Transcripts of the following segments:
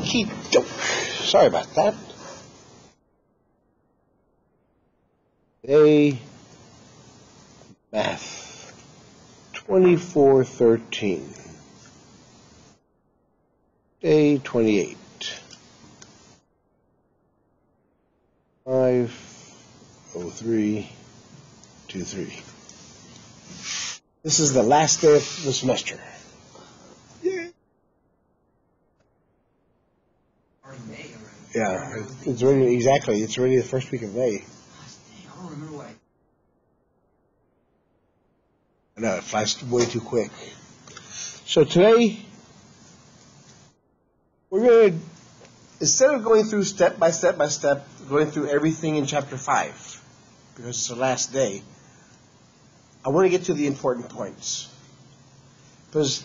Okey doke. Sorry about that. Day math 2413. Day 28. 50323. This is the last day of the semester. Already May already. Yeah, it's already exactly. It's already the first week of May. I know it flies way too quick. So today we're going to instead of going through step by step by step, going through everything in chapter five because it's the last day. I want to get to the important points because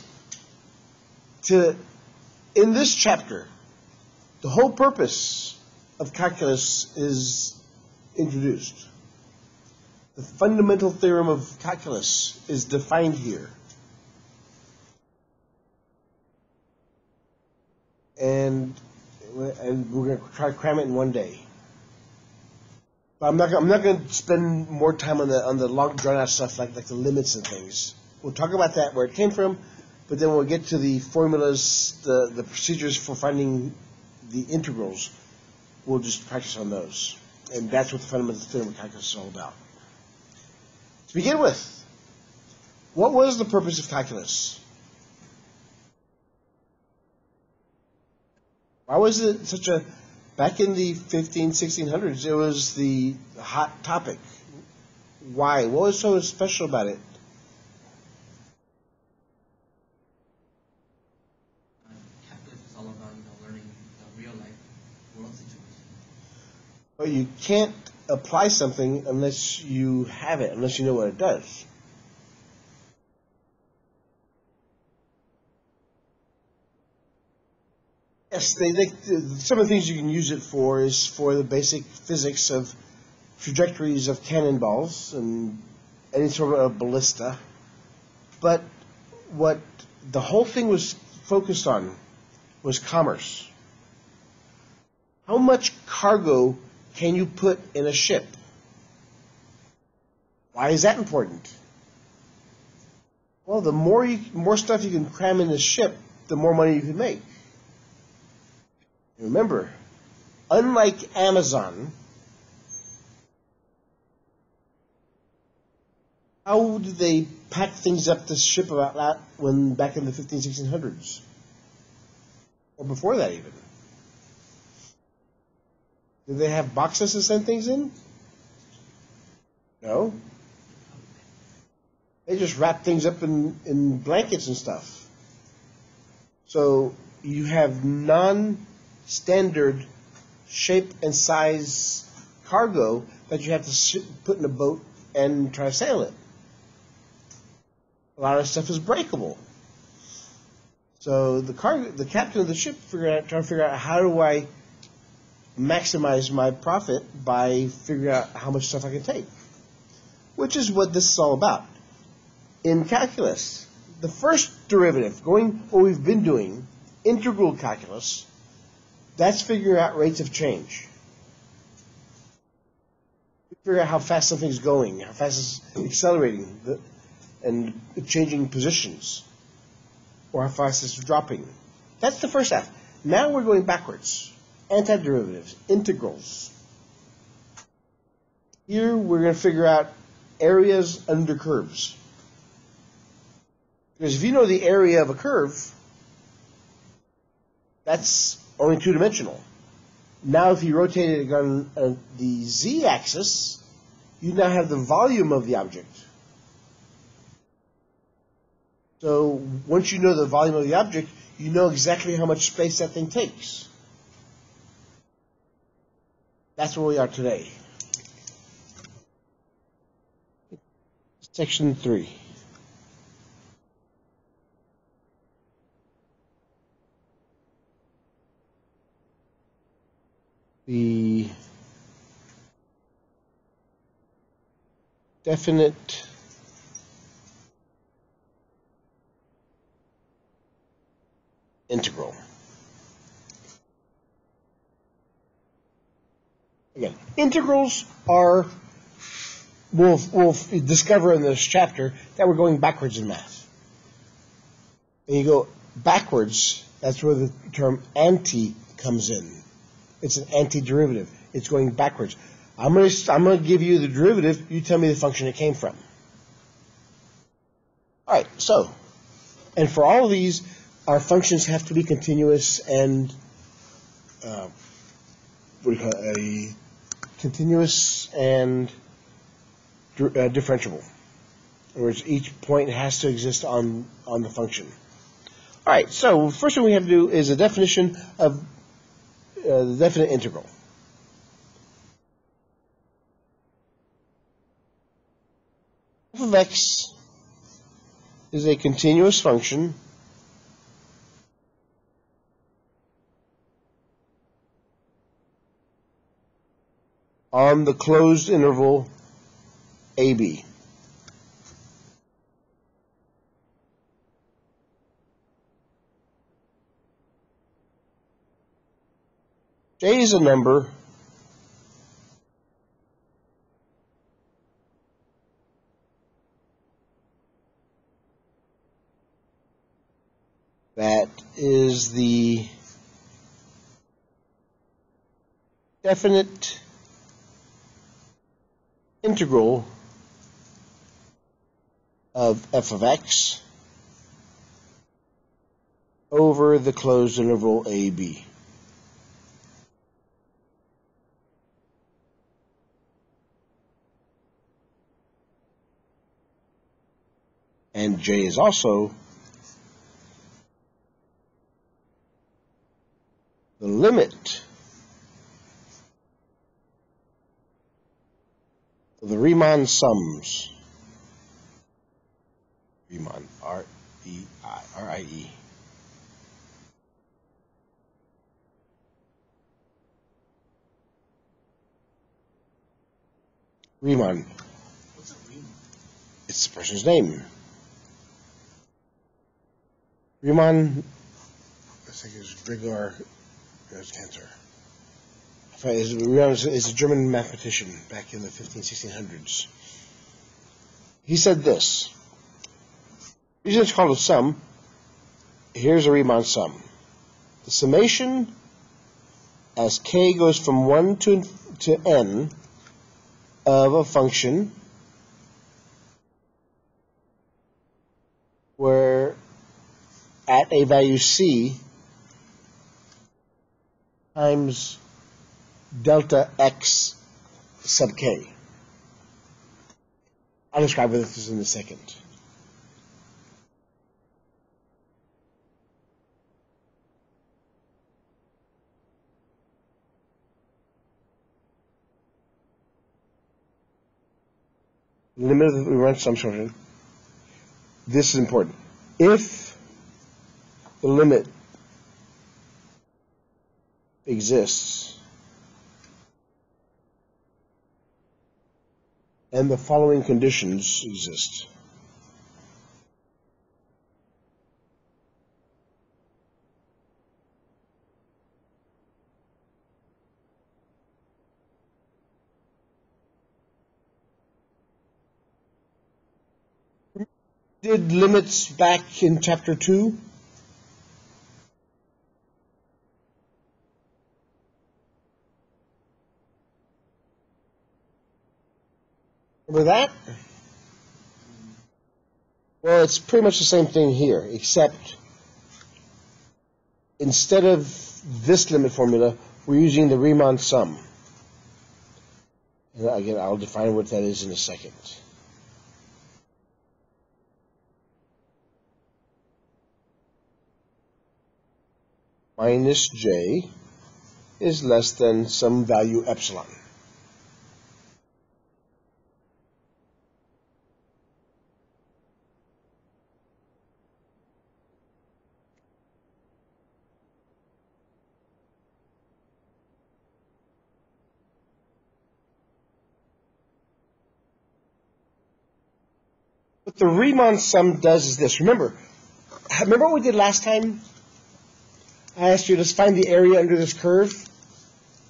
to in this chapter the whole purpose of calculus is introduced. The fundamental theorem of calculus is defined here. And, and we're going to try to cram it in one day. But I'm not, I'm not going to spend more time on the, on the long drawn out stuff like, like the limits and things. We'll talk about that, where it came from, but then we'll get to the formulas, the, the procedures for finding the integrals. We'll just practice on those. And that's what the fundamental theorem of calculus is all about. To begin with, what was the purpose of calculus? Why was it such a, back in the 15, 1600s, it was the hot topic. Why? What was so special about it? Uh, calculus is all about you know learning the real life world situation. Well, you can't apply something unless you have it, unless you know what it does. Yes, they, they, some of the things you can use it for is for the basic physics of trajectories of cannonballs and any sort of ballista. But what the whole thing was focused on was commerce. How much cargo can you put in a ship? Why is that important? Well, the more you, more stuff you can cram in a ship, the more money you can make. Remember, unlike Amazon, how did they pack things up to ship about that when back in the 15, 1600s? Or before that even? Did they have boxes to send things in? No. They just wrap things up in, in blankets and stuff. So you have non standard shape and size cargo that you have to put in a boat and try to sail it. A lot of stuff is breakable. So the cargo, the captain of the ship, figure out, trying to figure out how do I maximize my profit by figuring out how much stuff I can take, which is what this is all about. In calculus, the first derivative, going what we've been doing, integral calculus, that's figuring out rates of change. Figure out how fast something's going, how fast it's accelerating, the, and changing positions, or how fast it's dropping. That's the first half. Now we're going backwards. Antiderivatives, integrals. Here we're going to figure out areas under curves. Because if you know the area of a curve, that's only two dimensional. Now, if you rotate it on the z axis, you now have the volume of the object. So, once you know the volume of the object, you know exactly how much space that thing takes. That's where we are today. Section 3. The definite integral. Again, integrals are, we'll, we'll discover in this chapter that we're going backwards in math. And you go backwards, that's where the term anti comes in. It's an antiderivative. It's going backwards. I'm going to I'm going to give you the derivative. You tell me the function it came from. All right. So, and for all of these, our functions have to be continuous and uh, what do you call it? Continuous and uh, differentiable. In other words, each point has to exist on on the function. All right. So, first thing we have to do is a definition of uh, the definite integral. f of x is a continuous function on the closed interval AB. J is a number that is the definite integral of f of x over the closed interval AB. And J is also the limit of the Riemann sums. Riemann, R-E-I, R-I-E. Riemann. What's a Riemann? It's the person's name. Riemann, I think it's Gregor Breast cancer. Is a German mathematician back in the 15, 1600s. He said this. The reason it's called a sum, here's a Riemann sum. The summation as k goes from 1 to, to n of a function where at a value c times delta x sub k. I'll describe what this is in a second. Limit of the Riemann sum function. This is important. If the limit exists. And the following conditions exist. Did limits back in chapter 2? Remember that? Well, it's pretty much the same thing here, except instead of this limit formula, we're using the Riemann sum. And again, I'll define what that is in a second. Minus j is less than some value epsilon. The Riemann sum does is this. Remember, remember what we did last time? I asked you to find the area under this curve.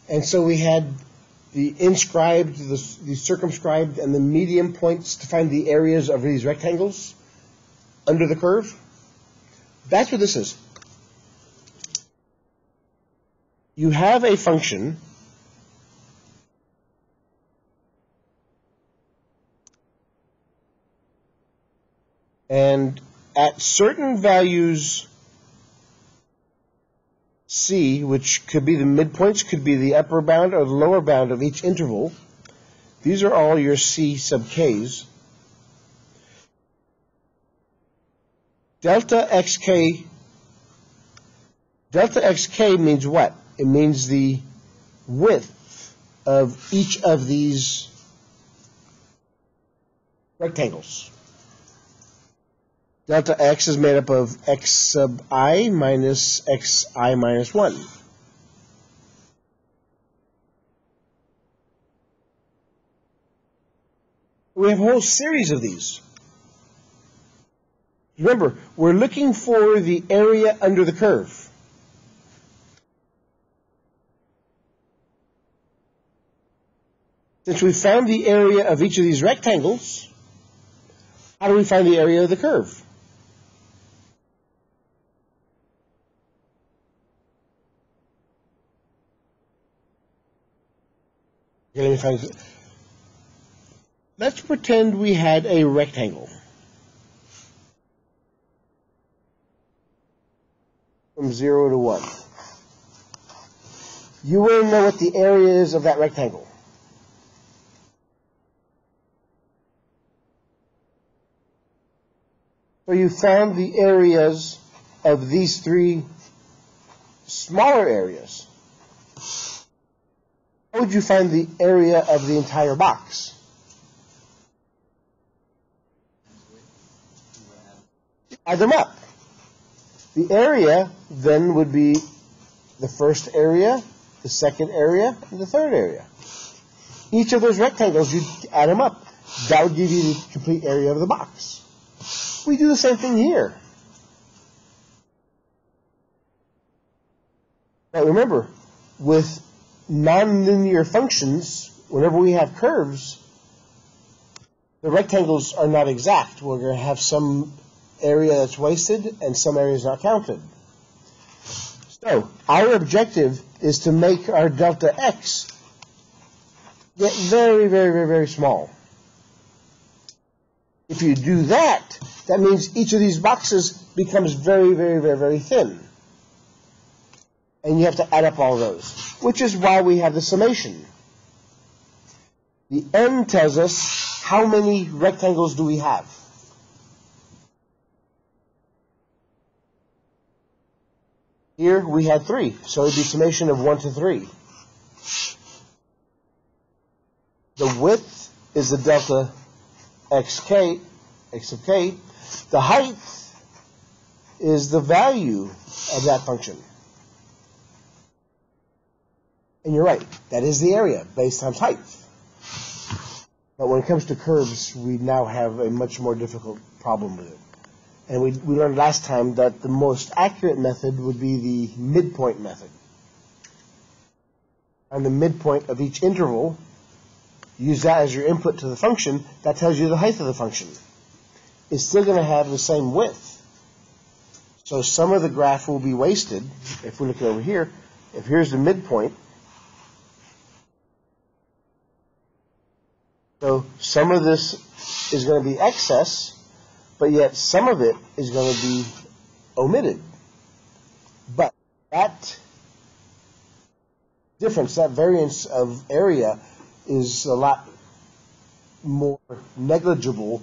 And so we had the inscribed, the, the circumscribed, and the median points to find the areas of these rectangles under the curve? That's what this is. You have a function and at certain values C, which could be the midpoints, could be the upper bound or the lower bound of each interval. These are all your C sub k's. Delta xk, delta xk means what? It means the width of each of these rectangles. Delta x is made up of x sub i minus xi minus 1. We have a whole series of these. Remember, we're looking for the area under the curve. Since we found the area of each of these rectangles, how do we find the area of the curve? Okay, Let's pretend we had a rectangle. From 0 to 1. You will know what the area is of that rectangle. So you found the areas of these three smaller areas. How would you find the area of the entire box? Add them up. The area then would be the first area, the second area, and the third area. Each of those rectangles, you add them up. That would give you the complete area of the box. We do the same thing here. Now remember, with nonlinear functions, whenever we have curves, the rectangles are not exact. We're going to have some area that's wasted and some areas not counted. So our objective is to make our delta x get very, very, very, very small. If you do that, that means each of these boxes becomes very, very, very, very thin. And you have to add up all those which is why we have the summation. The n tells us how many rectangles do we have. Here we had three, so it would be summation of 1 to 3. The width is the delta xk, x of k. The height is the value of that function. And you're right, that is the area, base times height. But when it comes to curves, we now have a much more difficult problem with it. And we, we learned last time that the most accurate method would be the midpoint method. On the midpoint of each interval, use that as your input to the function, that tells you the height of the function. It's still going to have the same width. So some of the graph will be wasted. If we look over here, if here's the midpoint, So some of this is going to be excess, but yet some of it is going to be omitted. But that difference, that variance of area, is a lot more negligible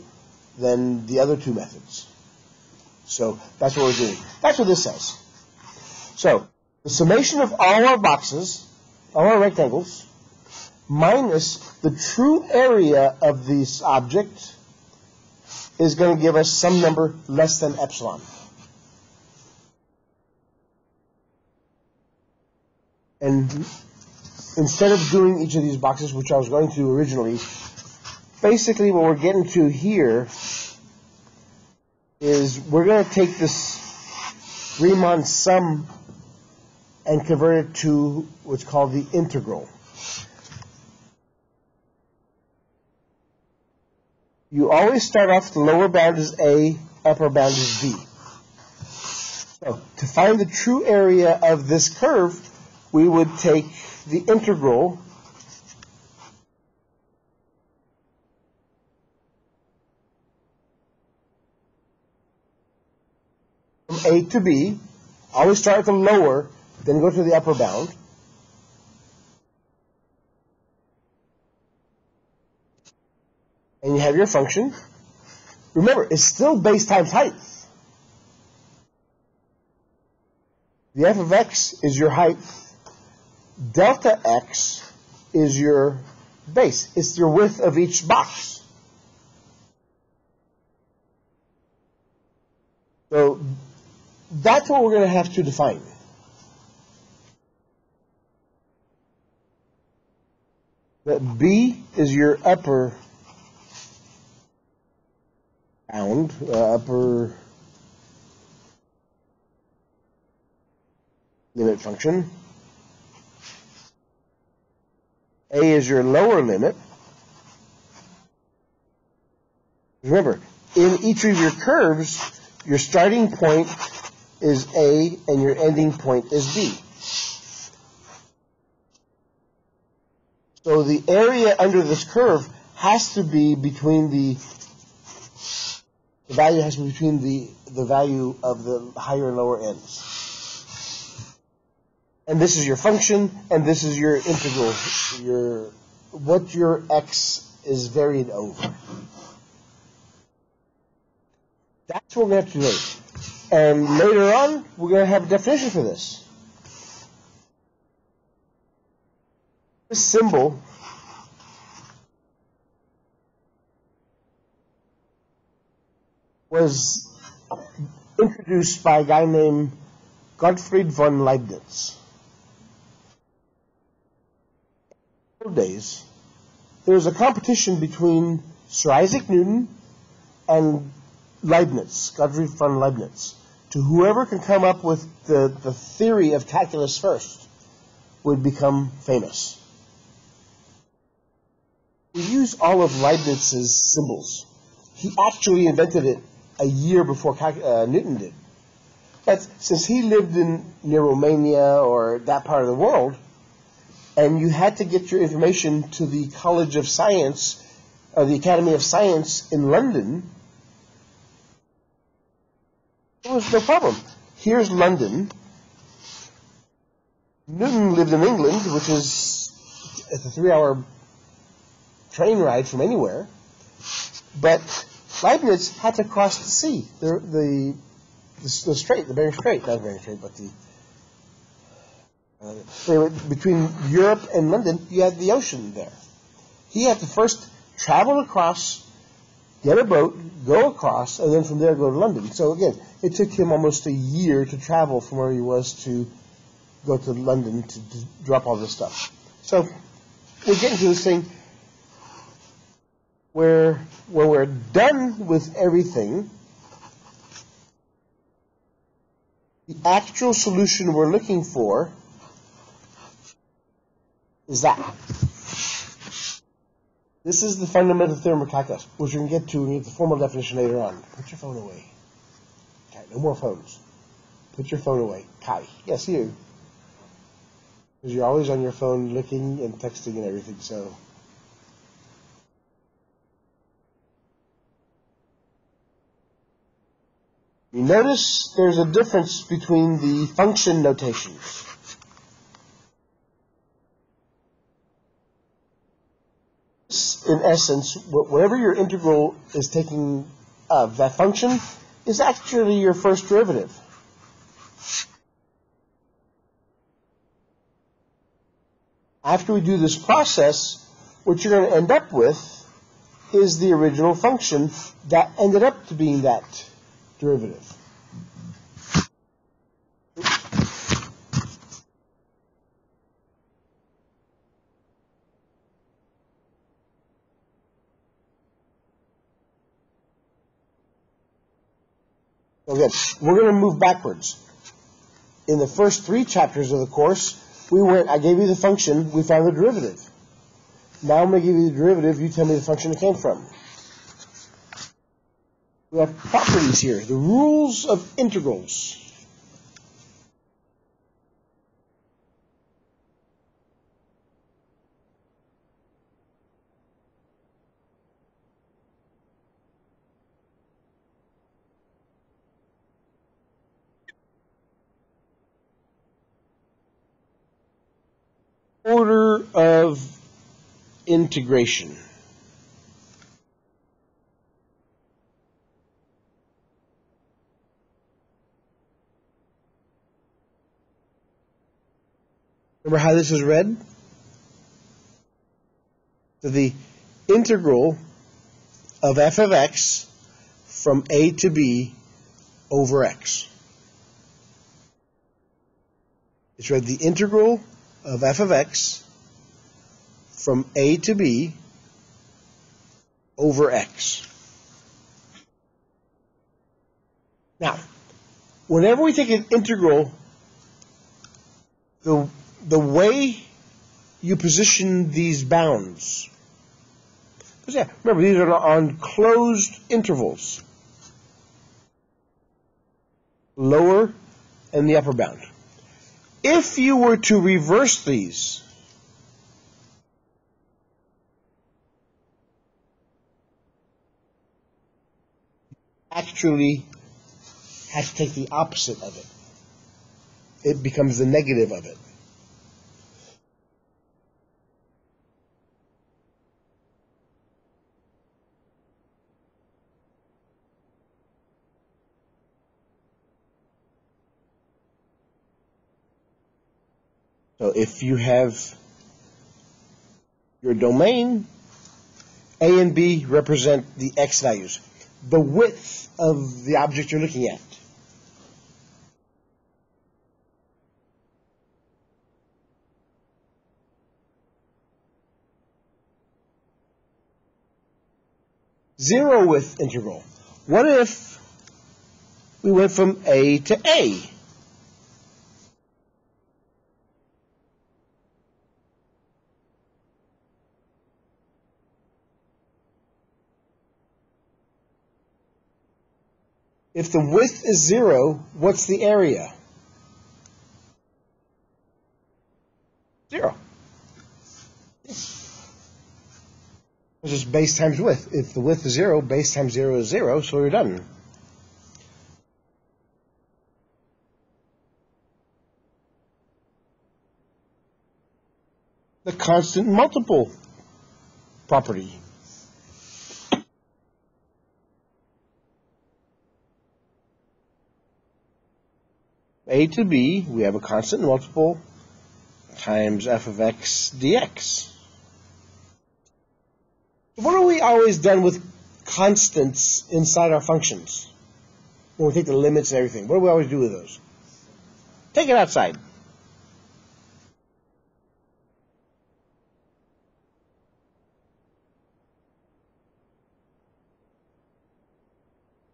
than the other two methods. So that's what we're doing. That's what this says. So the summation of all our boxes, all our rectangles, minus the true area of this object is going to give us some number less than epsilon. And instead of doing each of these boxes, which I was going to do originally, basically what we're getting to here is we're going to take this Riemann sum and convert it to what's called the integral. You always start off the lower bound is A, upper bound is B. So to find the true area of this curve, we would take the integral from A to B. Always start at the lower, then go to the upper bound. And you have your function. Remember, it's still base times height. The f of x is your height. Delta x is your base. It's your width of each box. So that's what we're going to have to define. That B is your upper bound, uh, upper limit function. A is your lower limit. Remember, in each of your curves, your starting point is A and your ending point is B. So the area under this curve has to be between the the value has to be between the the value of the higher and lower ends. And this is your function, and this is your integral, your what your x is varied over. That's what to have to do. And later on, we're going to have a definition for this. This symbol was introduced by a guy named Gottfried von Leibniz. In the old days, there was a competition between Sir Isaac Newton and Leibniz, Gottfried von Leibniz, to whoever can come up with the, the theory of calculus first would become famous. We use all of Leibniz's symbols. He actually invented it a year before uh, Newton did. But since he lived in near Romania or that part of the world, and you had to get your information to the College of Science or the Academy of Science in London, there was no problem. Here's London. Newton lived in England, which is a three-hour train ride from anywhere. But Leibniz had to cross the sea, the the the, the strait, the Bering Strait, not Bering Strait, but the uh, between Europe and London, you had the ocean there. He had to first travel across, get a boat, go across, and then from there go to London. So again, it took him almost a year to travel from where he was to go to London to, to drop all this stuff. So we're getting to this thing where when we're done with everything, the actual solution we're looking for is that. This is the fundamental theorem of calculus, which we can get to in the formal definition later on. Put your phone away. Okay, no more phones. Put your phone away. Kai. Yes, you. Because you're always on your phone looking and texting and everything, so. You notice there's a difference between the function notations. In essence, whatever your integral is taking of that function is actually your first derivative. After we do this process, what you're going to end up with is the original function that ended up to being that derivative. Okay, we're going to move backwards. In the first three chapters of the course, we went, I gave you the function, we found the derivative. Now I'm going to give you the derivative, you tell me the function it came from. We have properties here, the rules of integrals. Order of integration. Remember how this is read? So the integral of f of x from a to b over x. It's read the integral of f of x from a to b over x. Now, whenever we take an integral, the the way you position these bounds. Because yeah, remember these are on closed intervals. Lower and the upper bound. If you were to reverse these, actually have to take the opposite of it. It becomes the negative of it. If you have your domain, A and B represent the x values, the width of the object you're looking at. Zero width interval. What if we went from A to A? If the width is zero, what's the area? Zero. It's just base times width. If the width is zero, base times zero is zero, so you're done. The constant multiple property. A to b, we have a constant multiple times f of x dx. What have we always done with constants inside our functions? When we take the limits and everything, what do we always do with those? Take it outside.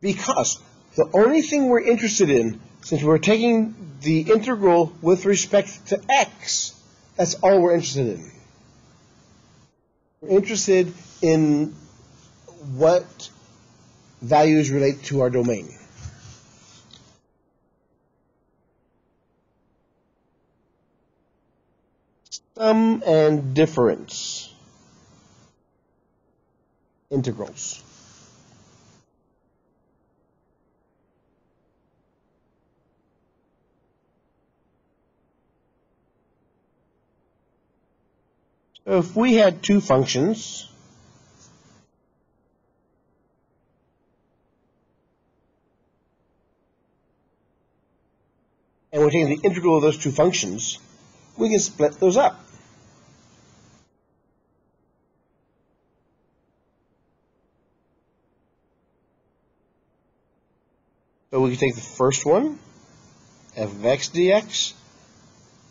Because the only thing we're interested in since we're taking the integral with respect to x, that's all we're interested in. We're interested in what values relate to our domain. Sum and difference integrals. If we had two functions, and we're taking the integral of those two functions, we can split those up. So we can take the first one, f of x dx,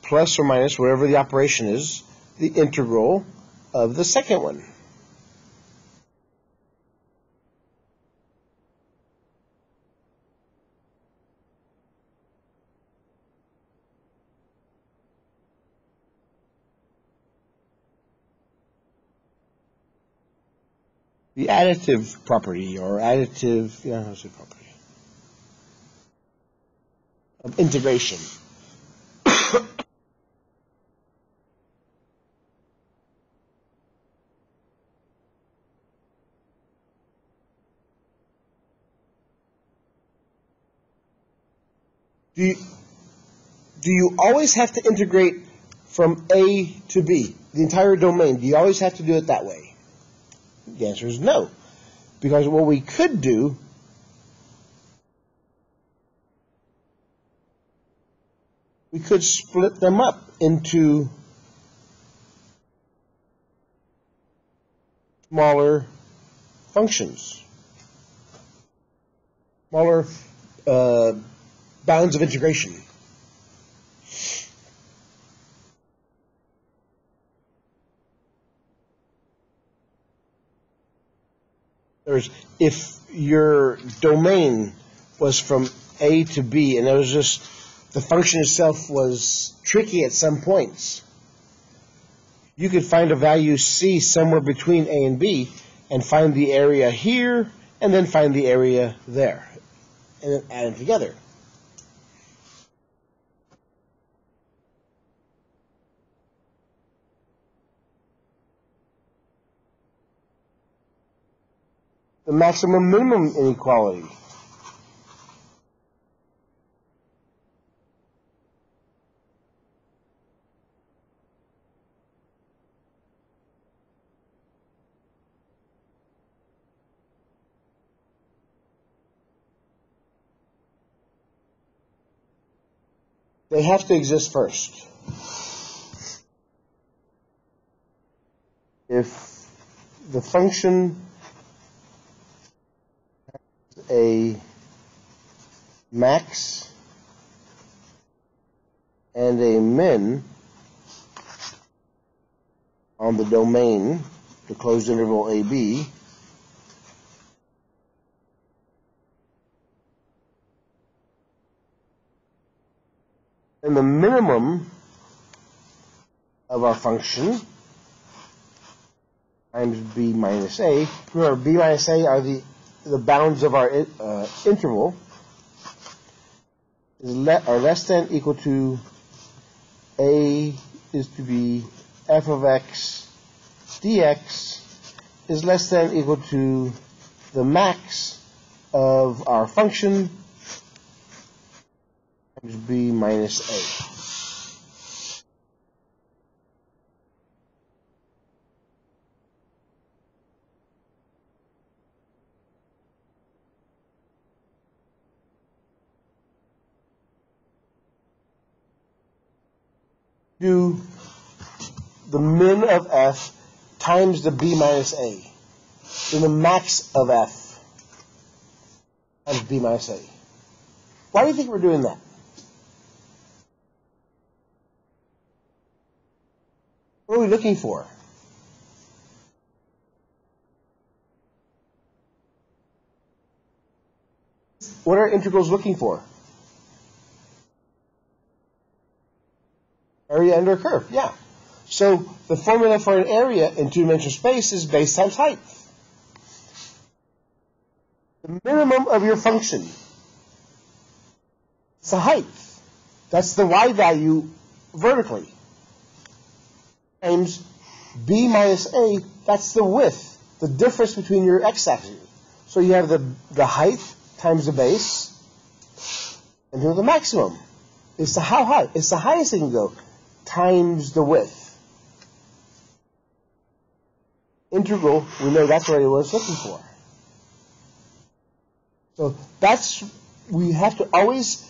plus or minus whatever the operation is, the integral of the second one. the additive property or additive, yeah, property? Of integration. Do you, do you always have to integrate from A to B, the entire domain? Do you always have to do it that way? The answer is no. Because what we could do we could split them up into smaller functions, smaller uh, bounds of integration. If your domain was from A to B and it was just the function itself was tricky at some points, you could find a value C somewhere between A and B and find the area here and then find the area there and then add them together. The maximum minimum inequality. They have to exist first. If the function a max and a min on the domain, the closed interval AB, and the minimum of our function times b minus a. Remember, b minus a are the the bounds of our uh, interval is le are less than equal to a is to be f of x dx is less than equal to the max of our function times b minus a. do the min of f times the b minus a. Then the max of f times b minus a. Why do you think we're doing that? What are we looking for? What are integrals looking for? Area under a curve, yeah. So the formula for an area in two-dimensional space is base times height. The minimum of your function is the height. That's the y value vertically. Times b minus a, that's the width, the difference between your x-axis. So you have the, the height times the base, and here's the maximum. It's the how high. It's the highest it can go times the width. Integral, we know that's what it was looking for. So that's, we have to always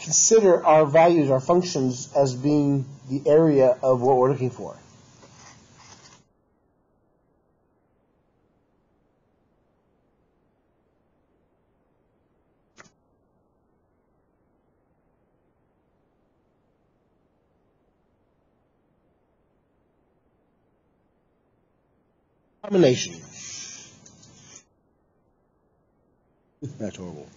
consider our values, our functions, as being the area of what we're looking for. That's horrible.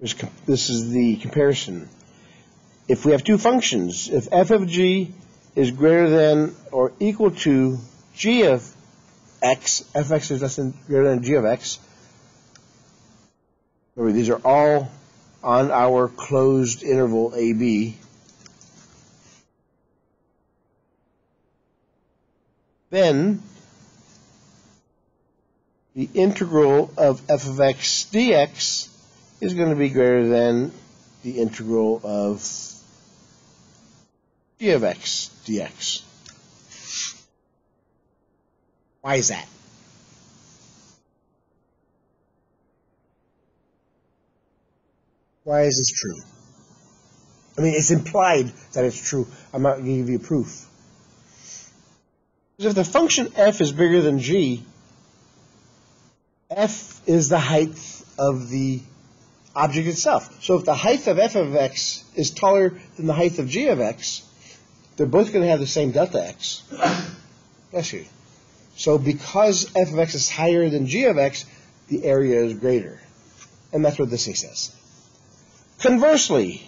This This is the comparison. If we have two functions, if f of g is greater than or equal to g of x, fx is less than greater than g of x. Remember, these are all on our closed interval AB. Then the integral of f of x dx is going to be greater than the integral of g of x dx. Why is that? Why is this true? I mean, it's implied that it's true. I'm not going to give you proof. Because if the function f is bigger than g, f is the height of the object itself. So if the height of f of x is taller than the height of g of x, they're both going to have the same delta x. Bless you. So because f of x is higher than g of x, the area is greater. And that's what this thing says. Conversely,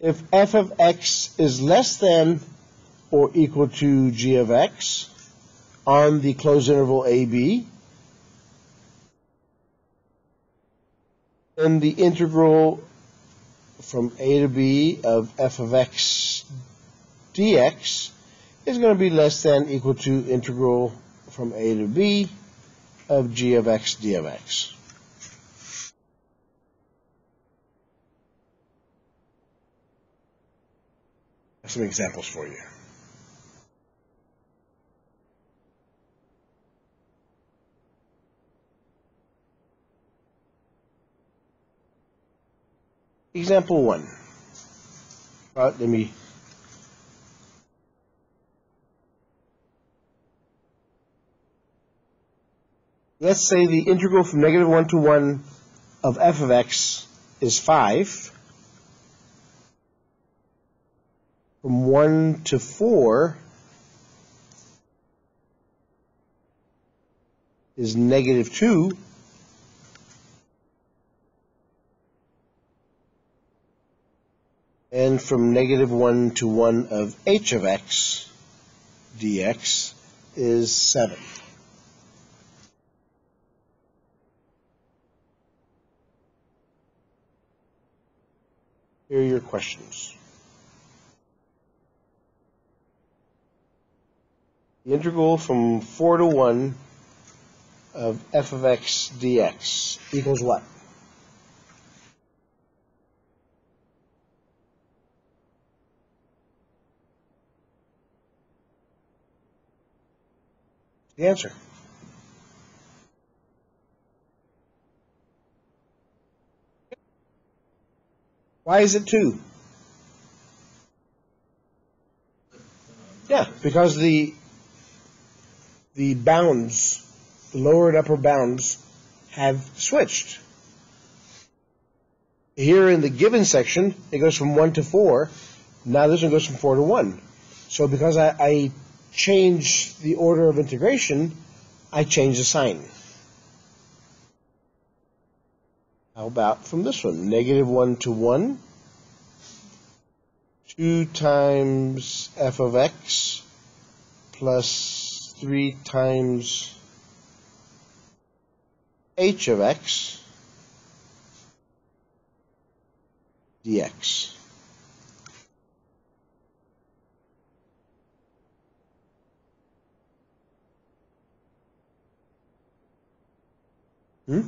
if f of x is less than or equal to g of x on the closed interval AB, then the integral from a to b of f of x dx is going to be less than equal to integral from a to b of g of x d of x. Some examples for you. Example one. Uh, let me. Let's say the integral from negative 1 to 1 of f of x is 5. From 1 to 4 is negative 2. And from negative 1 to 1 of h of x dx is 7. Here are your questions. The integral from 4 to 1 of f of x dx equals what? The answer. Why is it 2? Yeah, because the the bounds, the lower and upper bounds, have switched. Here in the given section, it goes from 1 to 4. Now this one goes from 4 to 1. So because I, I change the order of integration, I change the sign. How about from this one? Negative 1 to 1. 2 times f of x plus 3 times h of x dx. Hmm?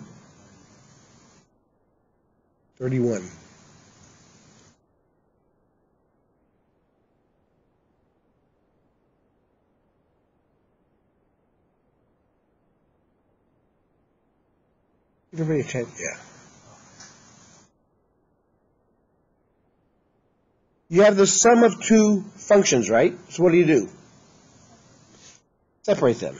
31. Yeah. You have the sum of two functions, right? So what do you do? Separate them.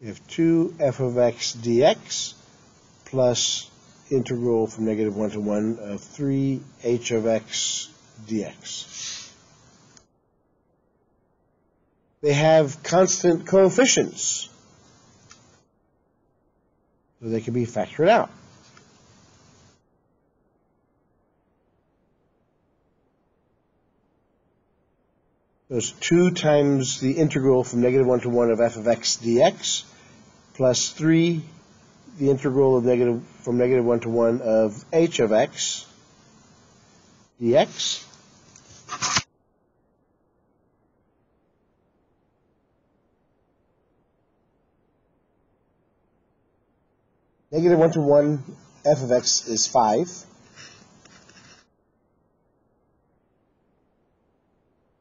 You have 2 f of x dx plus integral from negative 1 to 1 of 3 h of x dx. They have constant coefficients. So they can be factored out. So it's 2 times the integral from negative 1 to 1 of f of x dx plus 3 the integral of negative from negative 1 to 1 of h of x dx Negative 1 to 1 f of x is 5.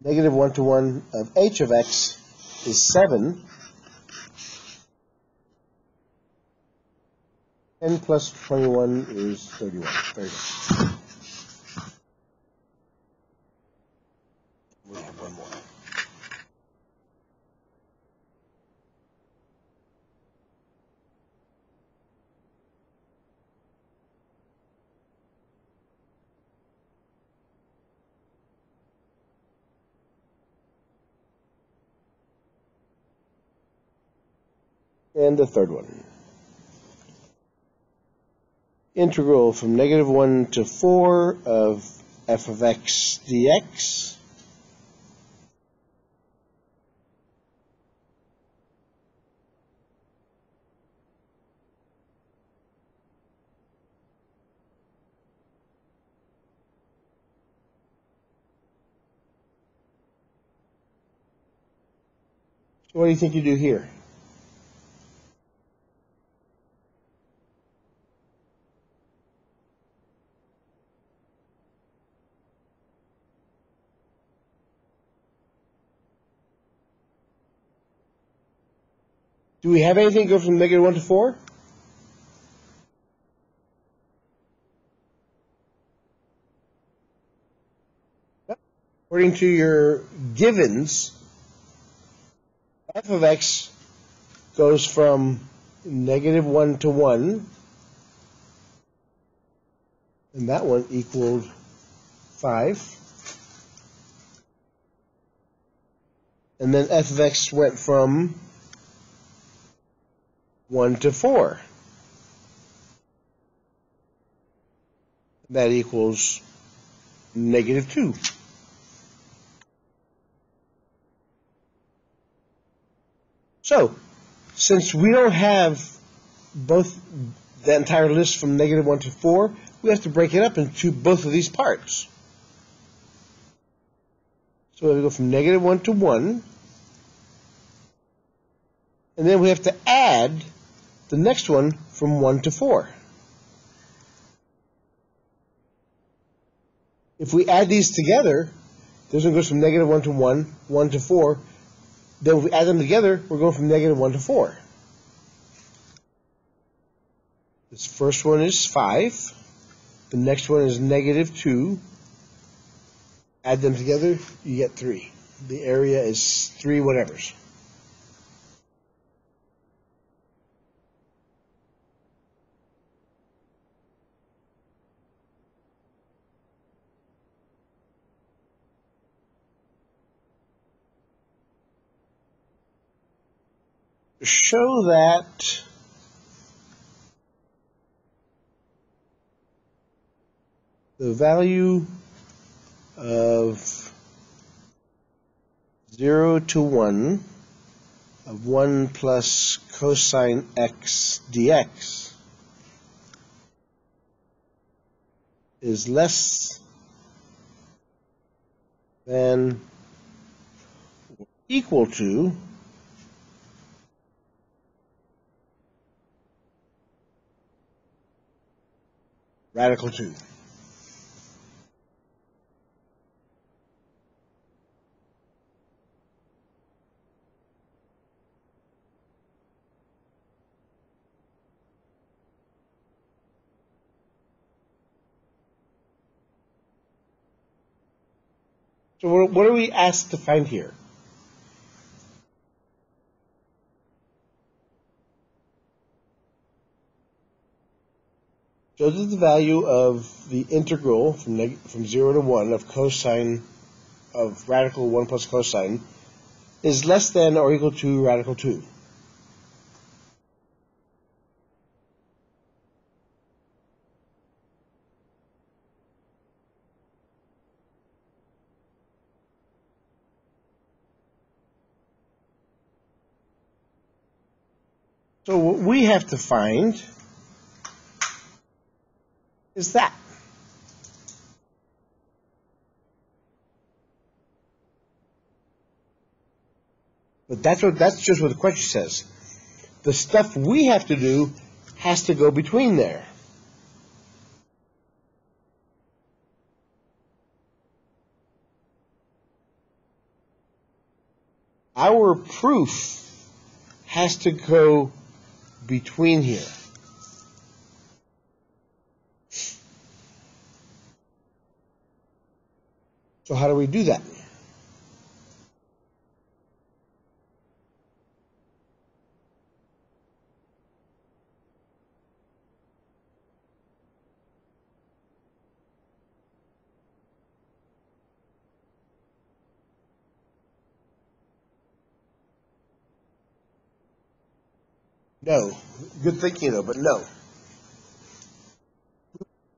Negative 1 to 1 of h of x is 7. 10 plus 21 is 31. Very good. And the third one. Integral from negative 1 to 4 of f of x dx. What do you think you do here? Do we have anything go from negative 1 to 4? According to your givens, f of x goes from negative 1 to 1, and that one equaled 5. And then f of x went from 1 to 4. That equals negative 2. So, since we don't have both the entire list from negative 1 to 4, we have to break it up into both of these parts. So we go from negative 1 to 1, and then we have to add the next one from 1 to 4. If we add these together, this one goes from negative 1 to 1, 1 to 4. Then if we add them together, we're going from negative 1 to 4. This first one is 5. The next one is negative 2. Add them together, you get 3. The area is 3 whatevers. Show that the value of 0 to 1 of 1 plus cosine x dx is less than equal to Radical 2. So what are we asked to find here? judges the value of the integral from, neg- from 0 to 1 of cosine of radical 1 plus cosine is less than or equal to radical 2. So what we have to find is that. But that's what that's just what the question says. The stuff we have to do has to go between there. Our proof has to go between here. So how do we do that? No. Good thinking though, but no.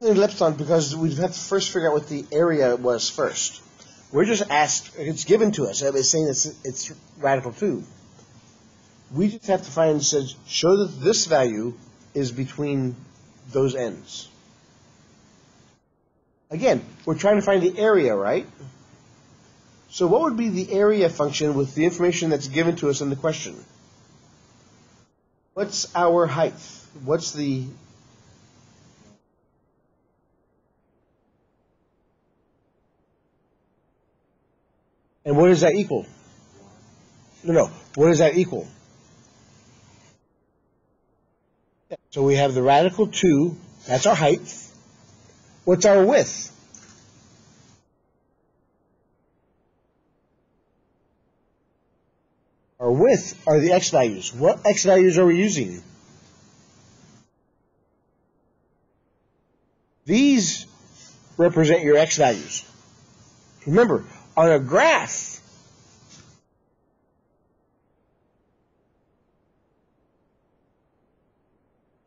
Ellipson because we'd have to first figure out what the area was first. We're just asked, it's given to us. It's saying it's, it's radical 2. We just have to find, says, show that this value is between those ends. Again, we're trying to find the area, right? So what would be the area function with the information that's given to us in the question? What's our height? What's the And what does that equal? No, no. What does that equal? So we have the radical 2, that's our height. What's our width? Our width are the x values. What x values are we using? These represent your x values. Remember, on a graph,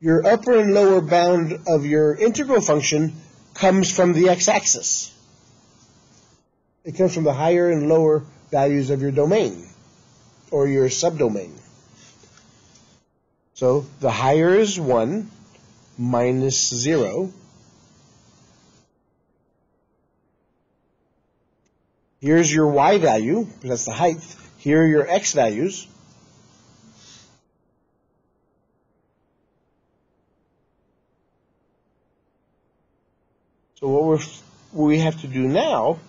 your upper and lower bound of your integral function comes from the x-axis. It comes from the higher and lower values of your domain or your subdomain. So the higher is 1 minus 0. Here's your y value, because that's the height. Here are your x values. So what we're, what we have to do now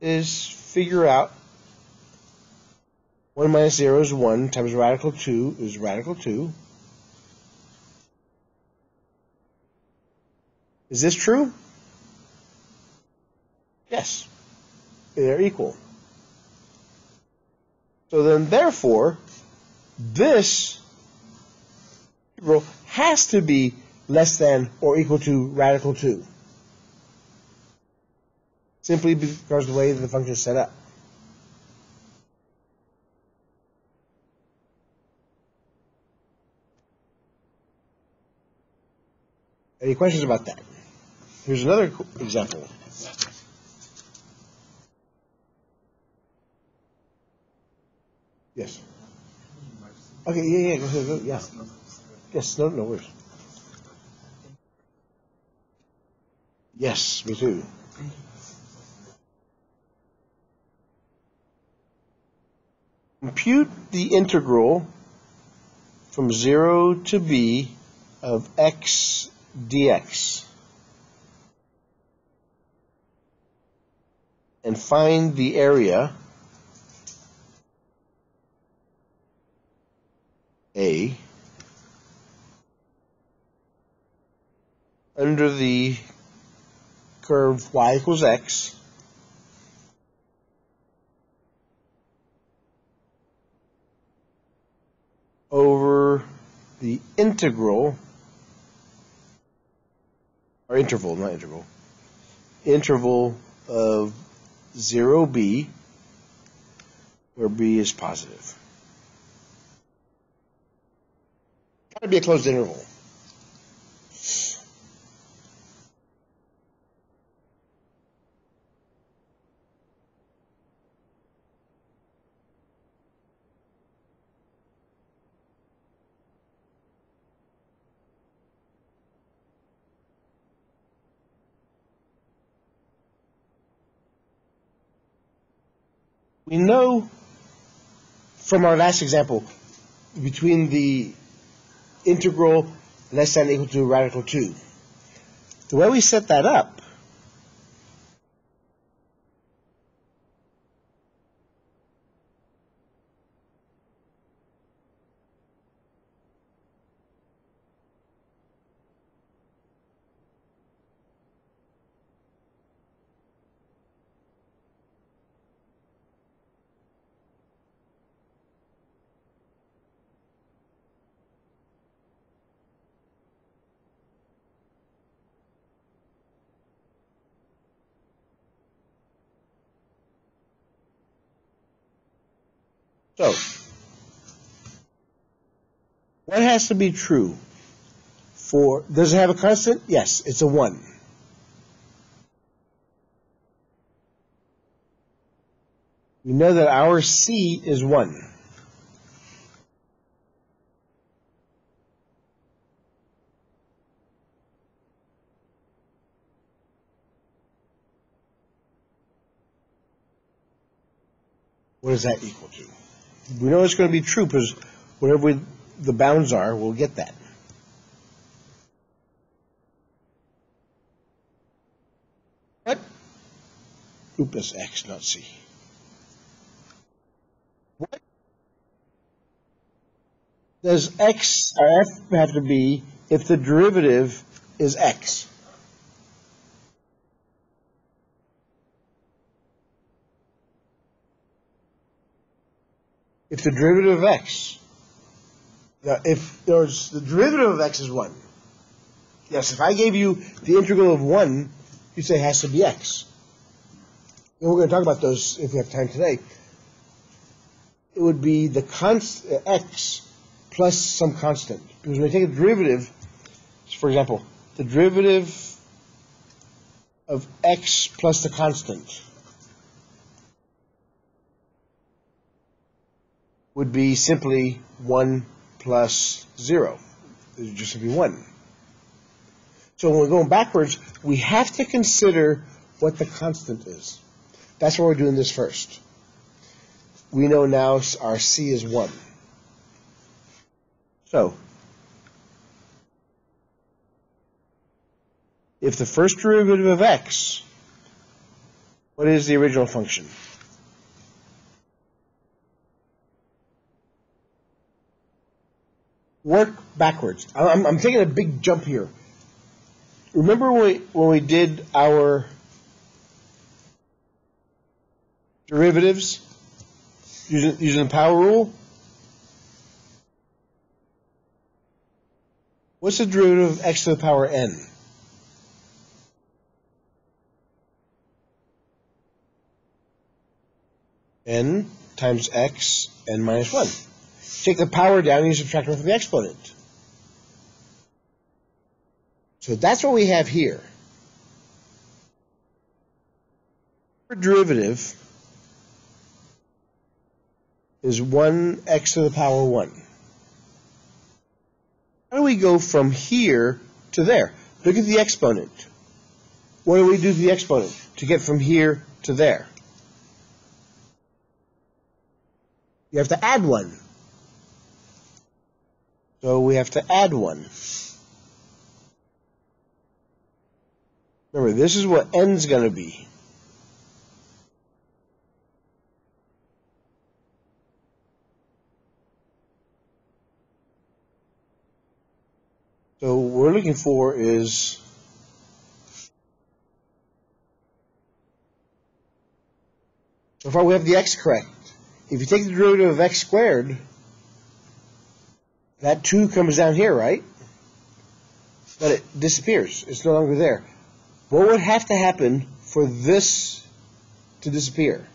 is figure out 1 minus 0 is 1 times radical 2 is radical 2. Is this true? Yes. They're equal. So then, therefore, this integral has to be less than or equal to radical 2. Simply because of the way that the function is set up. Any questions about that? Here's another example. Yes. Okay, yeah, yeah, go ahead, go, yeah. Yes, no, no worries. Yes, me too. Compute the integral from 0 to b of x dx and find the area A under the curve y equals x over the integral or interval, not integral, interval of 0b, where b is positive. got to be a closed interval. We know from our last example between the integral less than or equal to radical 2. The way we set that up So, what has to be true for, does it have a constant? Yes, it's a 1. We know that our C is 1. What is that equal to? We know it's going to be true because whatever we, the bounds are, we'll get that. What? Group is X, not C. What does X or F have to be if the derivative is X? If the derivative of x, if there's the derivative of x is 1, yes, if I gave you the integral of 1, you'd say it has to be x. And we're going to talk about those if we have time today. It would be the const, uh, x plus some constant. Because when we take a derivative, for example, the derivative of x plus the constant would be simply 1 plus 0. It would just be 1. So when we're going backwards, we have to consider what the constant is. That's why we're doing this first. We know now our C is 1. So, if the first derivative of x, what is the original function? Work backwards. I'm, I'm taking a big jump here. Remember when we, when we did our derivatives using, using the power rule? What's the derivative of x to the power n? n times x n minus 1. Take the power down and you subtract it from the exponent. So that's what we have here. Our Derivative is 1x to the power 1. How do we go from here to there? Look at the exponent. What do we do to the exponent to get from here to there? You have to add one. So we have to add one. Remember, this is what n's going to be. So what we're looking for is so far we have the x correct. If you take the derivative of x squared, that 2 comes down here, right? But it disappears. It's no longer there. What would have to happen for this to disappear?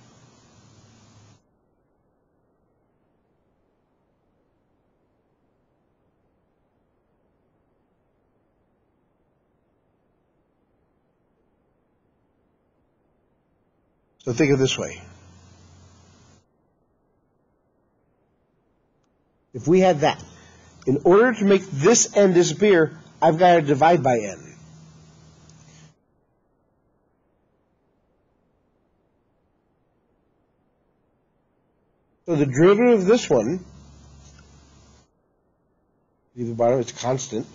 So think of this way. If we had that, in order to make this n disappear, I've got to divide by n. So the derivative of this one, leave the bottom, it's constant.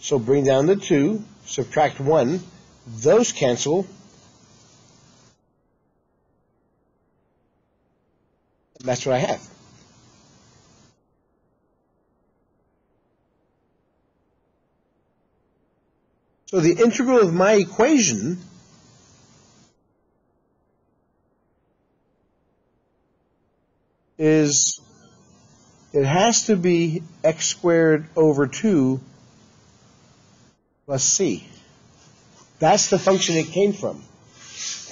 So bring down the 2, subtract 1, those cancel. That's what I have. So the integral of my equation is it has to be x squared over 2 plus c. That's the function it came from.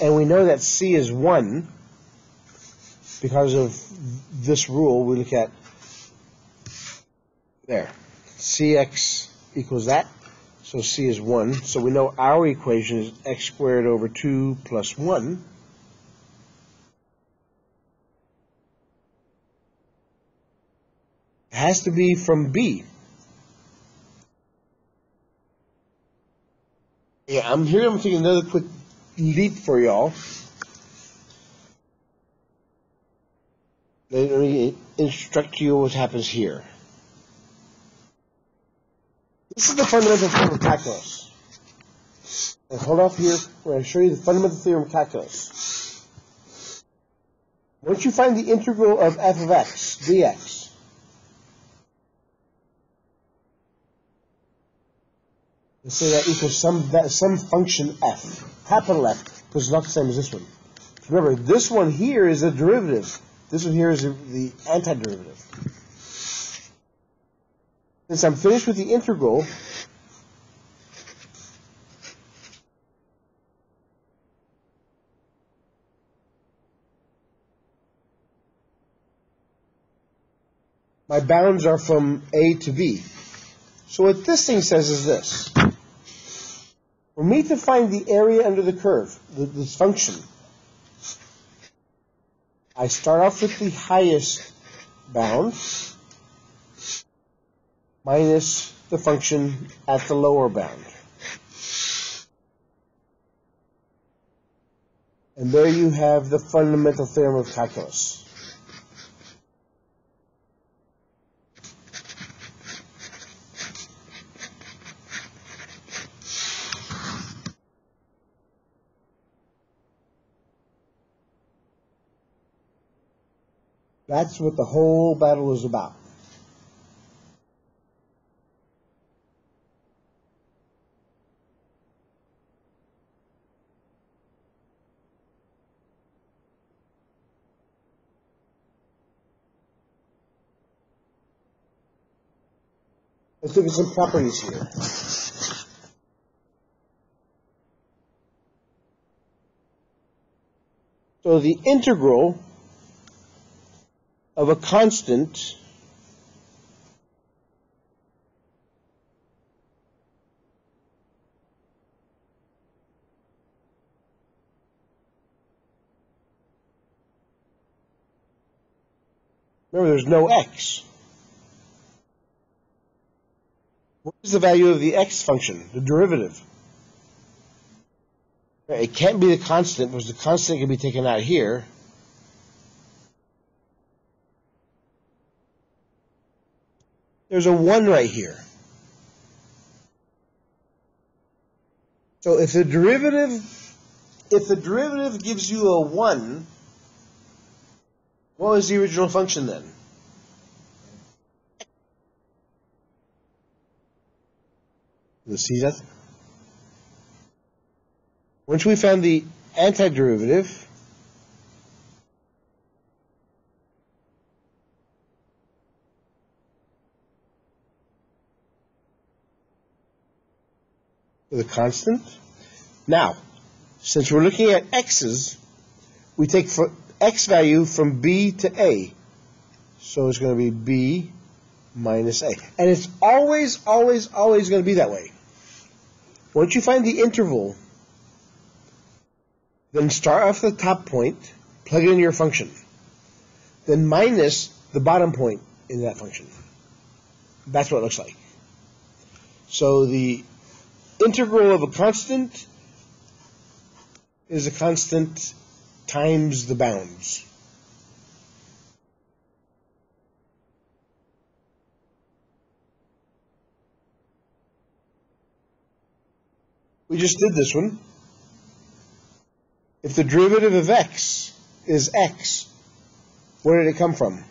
And we know that c is 1 because of this rule. We look at there. cx equals that. So c is 1. So we know our equation is x squared over 2 plus 1. It has to be from b. Yeah, I'm here. I'm taking another quick leap for y'all. Let me instruct you what happens here. This is the fundamental theorem of calculus. And hold off here. Going to show you the fundamental theorem of calculus. Once you find the integral of f of x, dx, let's say that equals some some function f, capital F, because it's not the same as this one. Remember, this one here is a derivative. This one here is the antiderivative. Since I'm finished with the integral, my bounds are from A to B. So what this thing says is this. For me to find the area under the curve, this function, I start off with the highest bound, minus the function at the lower bound. And there you have the fundamental theorem of calculus. That's what the whole battle is about. Let's look at some properties here. So the integral of a constant Remember, there's no x. What is the value of the x function, the derivative? It can't be the constant because the constant can be taken out here. There's a 1 right here. So if the derivative if the derivative gives you a 1, what was the original function then? Once we found the antiderivative, with constant. Now, since we're looking at x's, we take x value from b to a. So it's going to be b minus a. And it's always, always, always going to be that way. Once you find the interval, then start off the top point, plug in your function, then minus the bottom point in that function. That's what it looks like. So the integral of a constant is a constant times the bounds. We just did this one. If the derivative of x is x, where did it come from?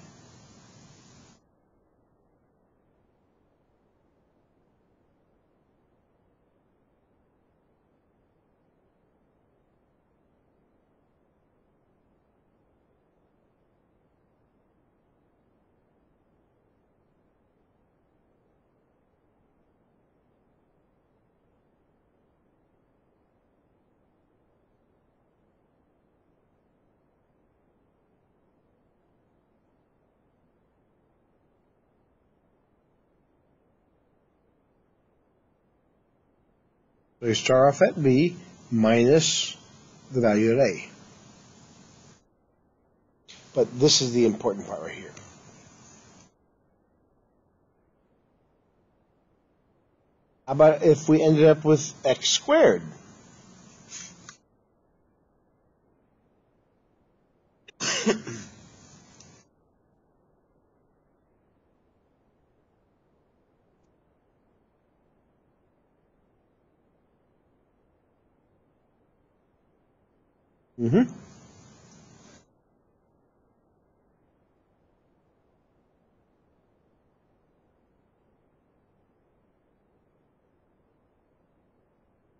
You start off at B minus the value at A. But this is the important part right here. How about if we ended up with x squared? Mm-hmm.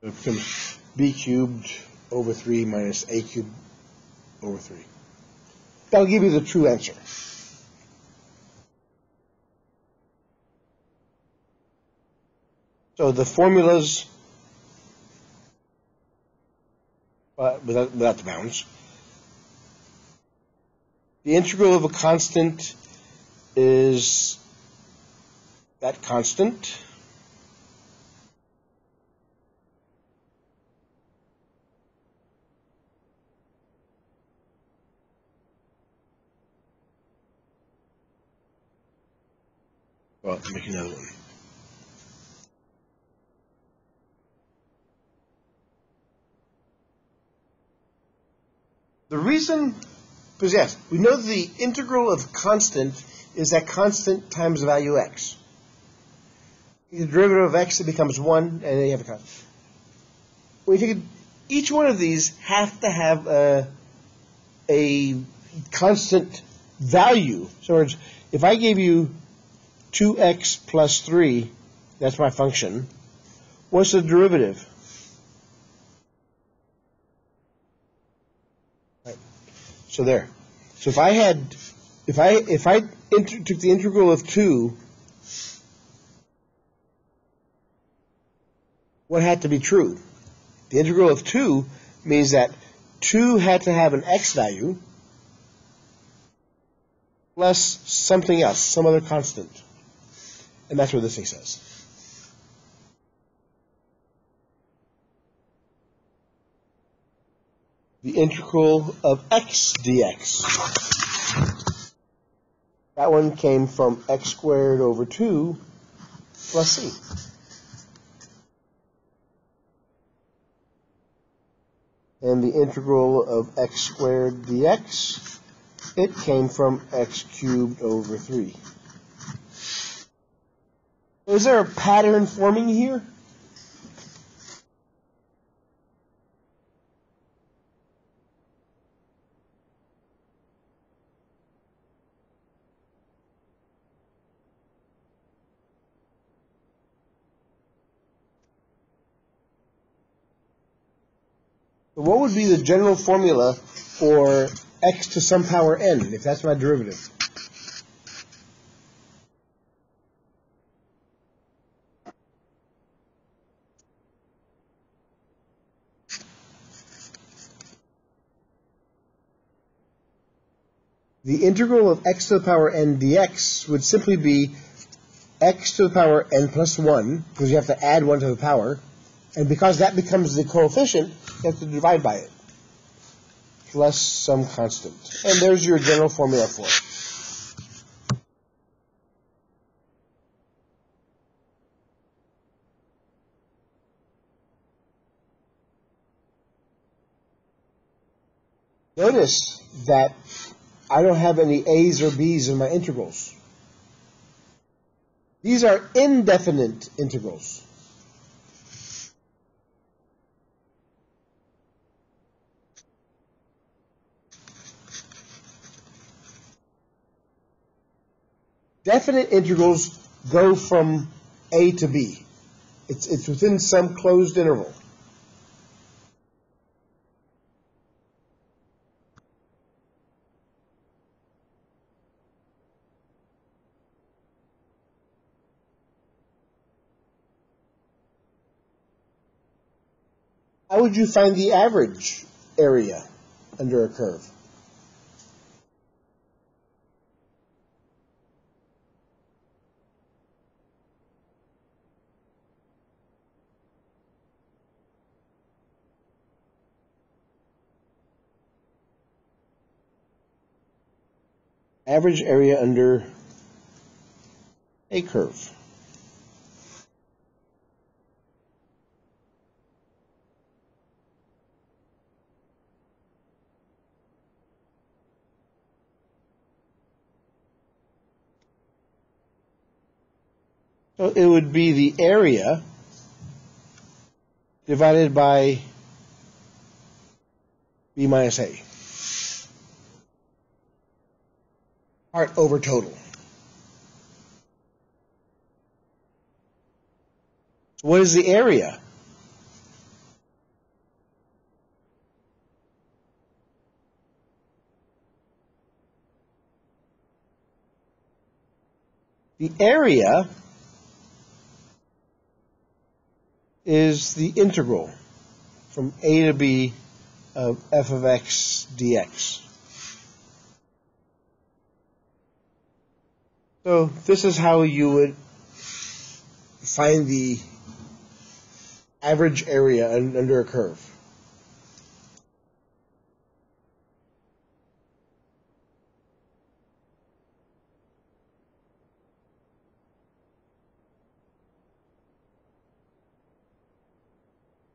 It becomes b cubed over 3 minus a cubed over 3. That'll give you the true answer. So the formulas uh, without, without the bounds. The integral of a constant is that constant. Well, make another one. The reason, because yes, we know the integral of constant is that constant times the value x. The derivative of x, it becomes 1, and then you have a constant. You take each one of these have to have a, a constant value. So, words, if I gave you 2x plus 3, that's my function, what's the derivative? So there. So if I had, if I if I inter- took the integral of two, what had to be true? The integral of two means that two had to have an x value plus something else, some other constant, and that's what this thing says. The integral of x dx. That one came from x squared over 2 plus c. And the integral of x squared dx, it came from x cubed over 3. Is there a pattern forming here? What would be the general formula for x to some power n, if that's my derivative? The integral of x to the power n dx would simply be x to the power n plus 1, because you have to add 1 to the power, and because that becomes the coefficient, you have to divide by it. Plus some constant. And there's your general formula for it. Notice that I don't have any a's or b's in my integrals. These are indefinite integrals. Definite integrals go from A to B. It's, it's within some closed interval. How would you find the average area under a curve? Average area under a curve. So it would be the area divided by B minus A. Part over total. So what is the area? The area is the integral from a to b of f of x dx. So this is how you would find the average area under a curve.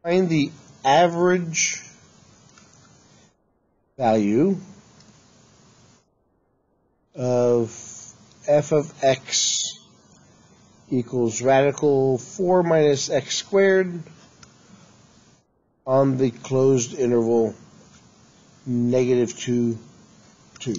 Find the average value of f of x equals radical 4 minus x squared on the closed interval negative 2, 2.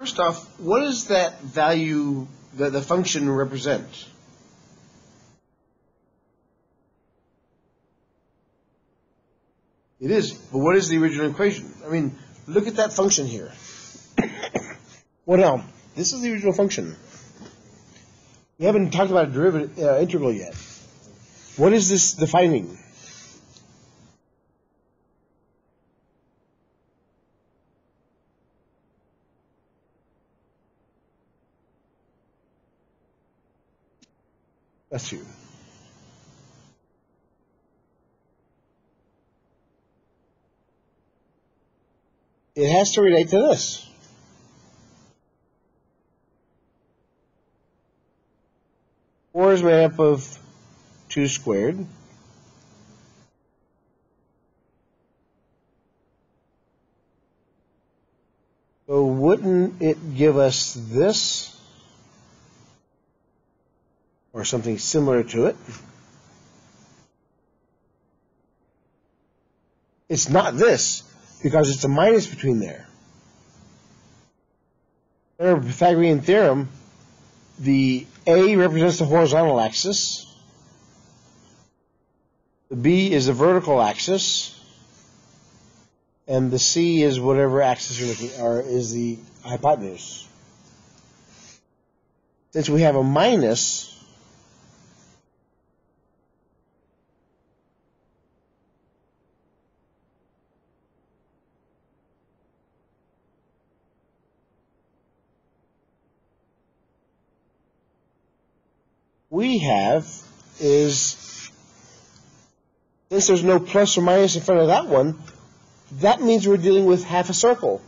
First off, what does that value, the, the function represent? It is, but what is the original equation? I mean, look at that function here. what now? This is the original function. We haven't talked about a derivative uh, integral yet. What is this defining? That's you. It has to relate to this. Four is made up of two squared. So wouldn't it give us this? Or something similar to it. It's not this because it's a minus between there. Under Pythagorean theorem, the A represents the horizontal axis, the B is the vertical axis, and the C is whatever axis you're looking, or is the hypotenuse. Since we have a minus, we have is, since there's no plus or minus in front of that one, that means we're dealing with half a circle.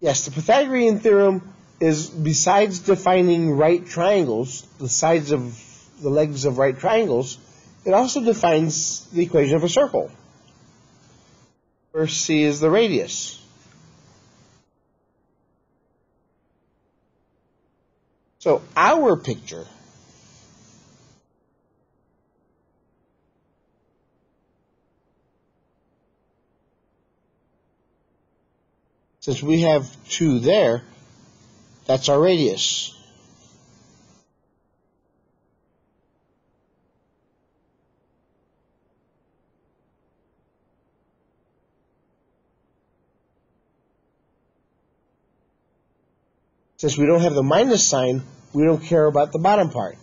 Yes, the Pythagorean theorem is besides defining right triangles, the sides of the legs of right triangles, it also defines the equation of a circle, where c is the radius. So our picture since we have two there, that's our radius. Since we don't have the minus sign, we don't care about the bottom part.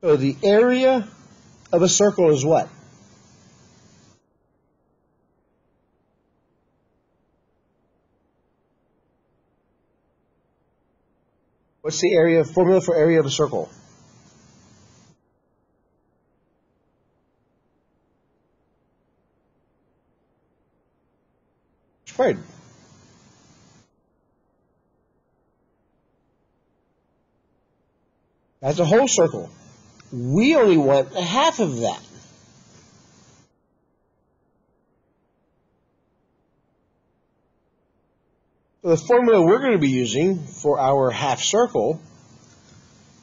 So the area of a circle is what? What's the area formula for area of a circle? Squared. That's a whole circle. We only want half of that. The formula we're going to be using for our half circle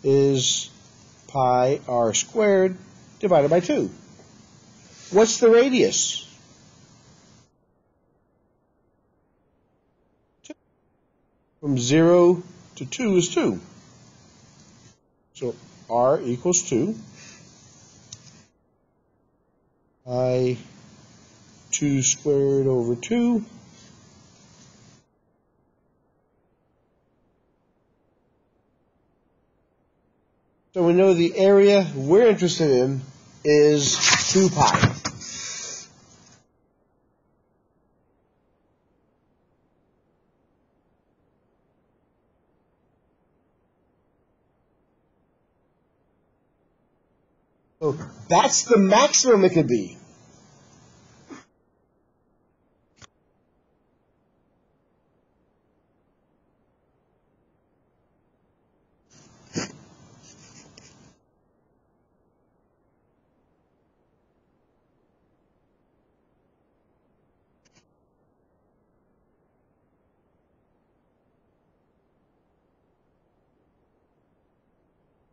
is pi r squared divided by 2. What's the radius? From 0 to 2 is 2. So r equals 2. Pi 2 squared over 2 So we know the area we're interested in is 2 pi. That's the maximum it could be.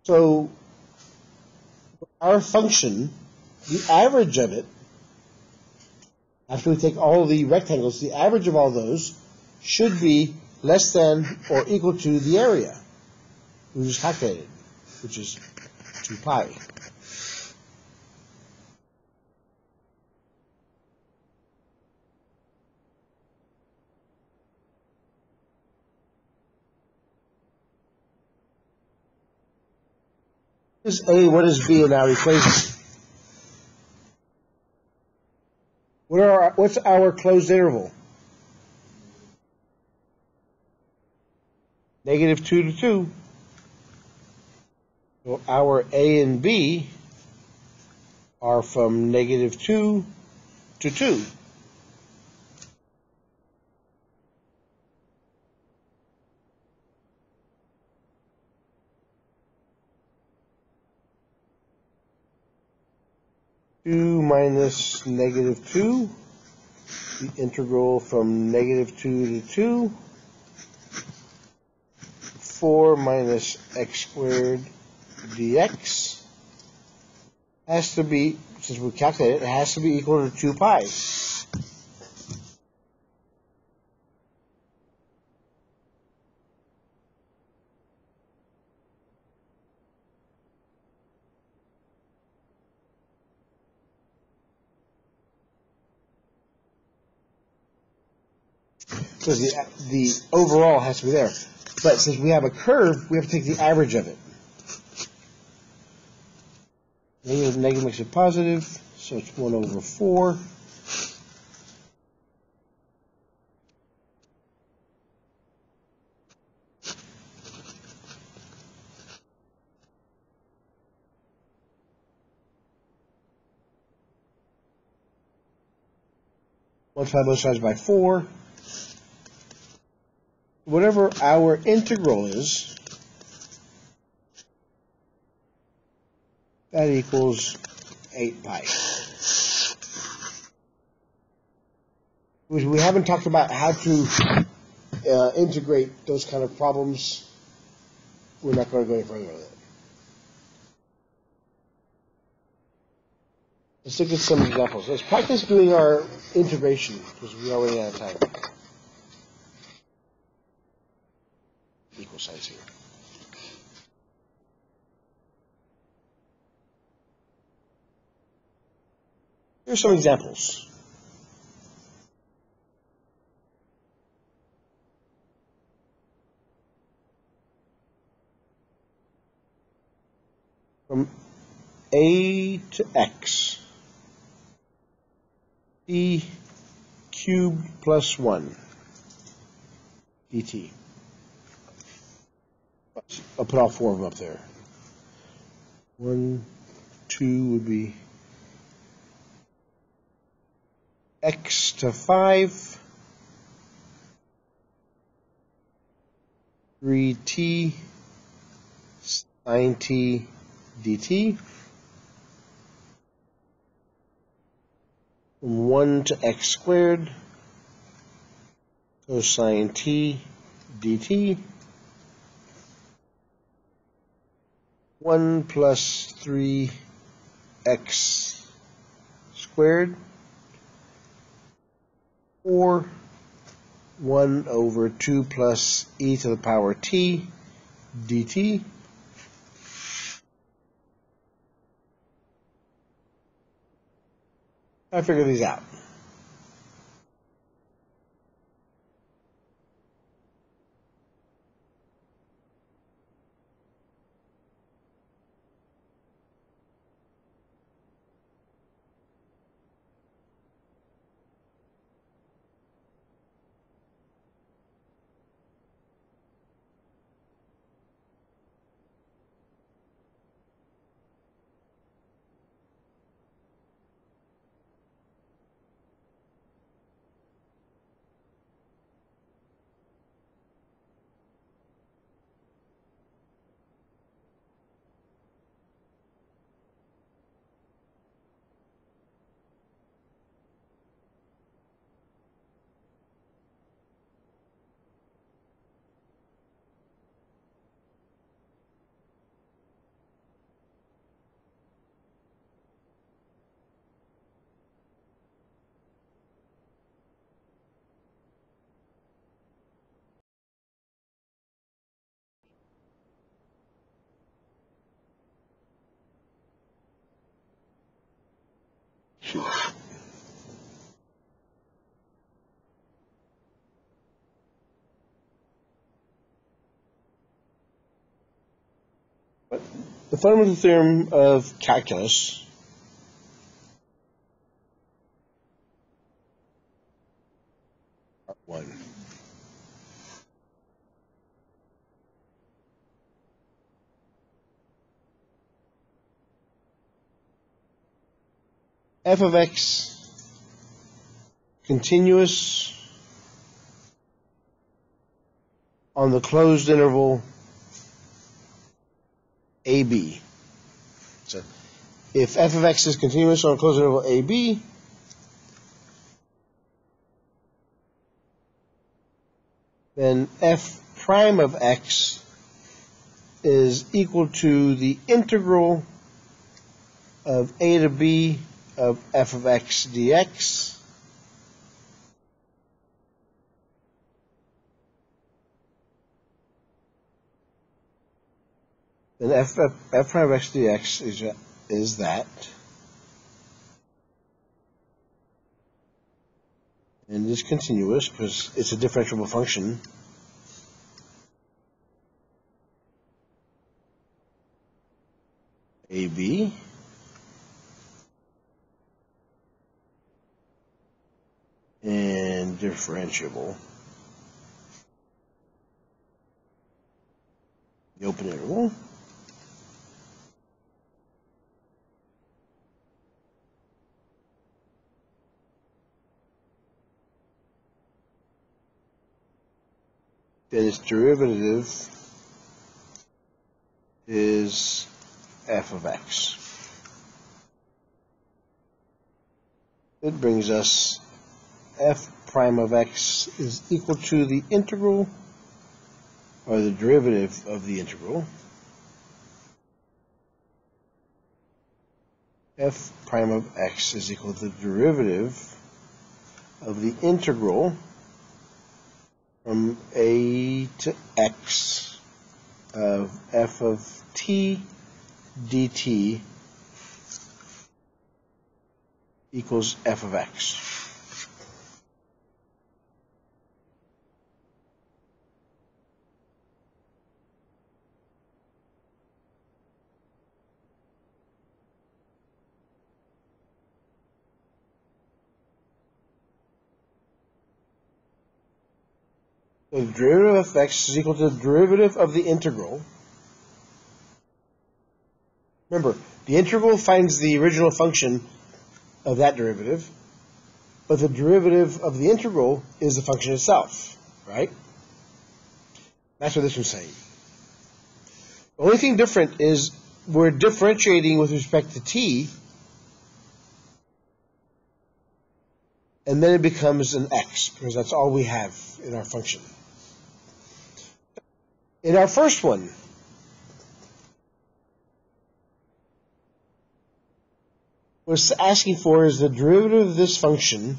So our function, the average of it, after we take all the rectangles, the average of all those should be less than or equal to the area we just calculated, which is 2 pi. Is A, what is B in our equation? What are our, what's our closed interval? Negative 2 to 2. So our A and B are from negative 2 to 2. Two minus negative two, the integral from negative two to two, four minus x squared dx has to be, since we calculated it, it has to be equal to 2 pi. So the, the overall has to be there. But since we have a curve, we have to take the average of it. Negative negative makes it positive, so it's 1 over 4. Multiply both sides by 4. Whatever our integral is, that equals 8 pi. We haven't talked about how to uh, integrate those kind of problems. We're not going to go any further with it. Let's look at some examples. Let's practice doing our integration because we running out of time. Equal signs here. Here's some examples. From A to X e cubed plus 1 dt. I'll put all four of them up there. 1, 2 would be x to 5, 3t sine t dt. from 1 to x squared cosine t dt 1 plus 3x squared or 1 over 2 plus e to the power t dt I figure these out. The fundamental theorem of calculus one. f of x continuous on the closed interval AB. So if f of x is continuous on a closed interval AB, then f prime of x is equal to the integral of a to b of f of x dx then f, f, prime of x dx is, is that. And it is continuous because it's a differentiable function. AB and differentiable. The open interval. Then its derivative is f of x. It brings us f prime of x is equal to the integral or the derivative of the integral f prime of x is equal to the derivative of the integral from a to x of f of t dt equals f of x. the derivative of x is equal to the derivative of the integral. Remember, the integral finds the original function of that derivative, but the derivative of the integral is the function itself, right? That's what this one's saying. The only thing different is we're differentiating with respect to t, and then it becomes an x, because that's all we have in our function. In our first one, we're asking for is the derivative of this function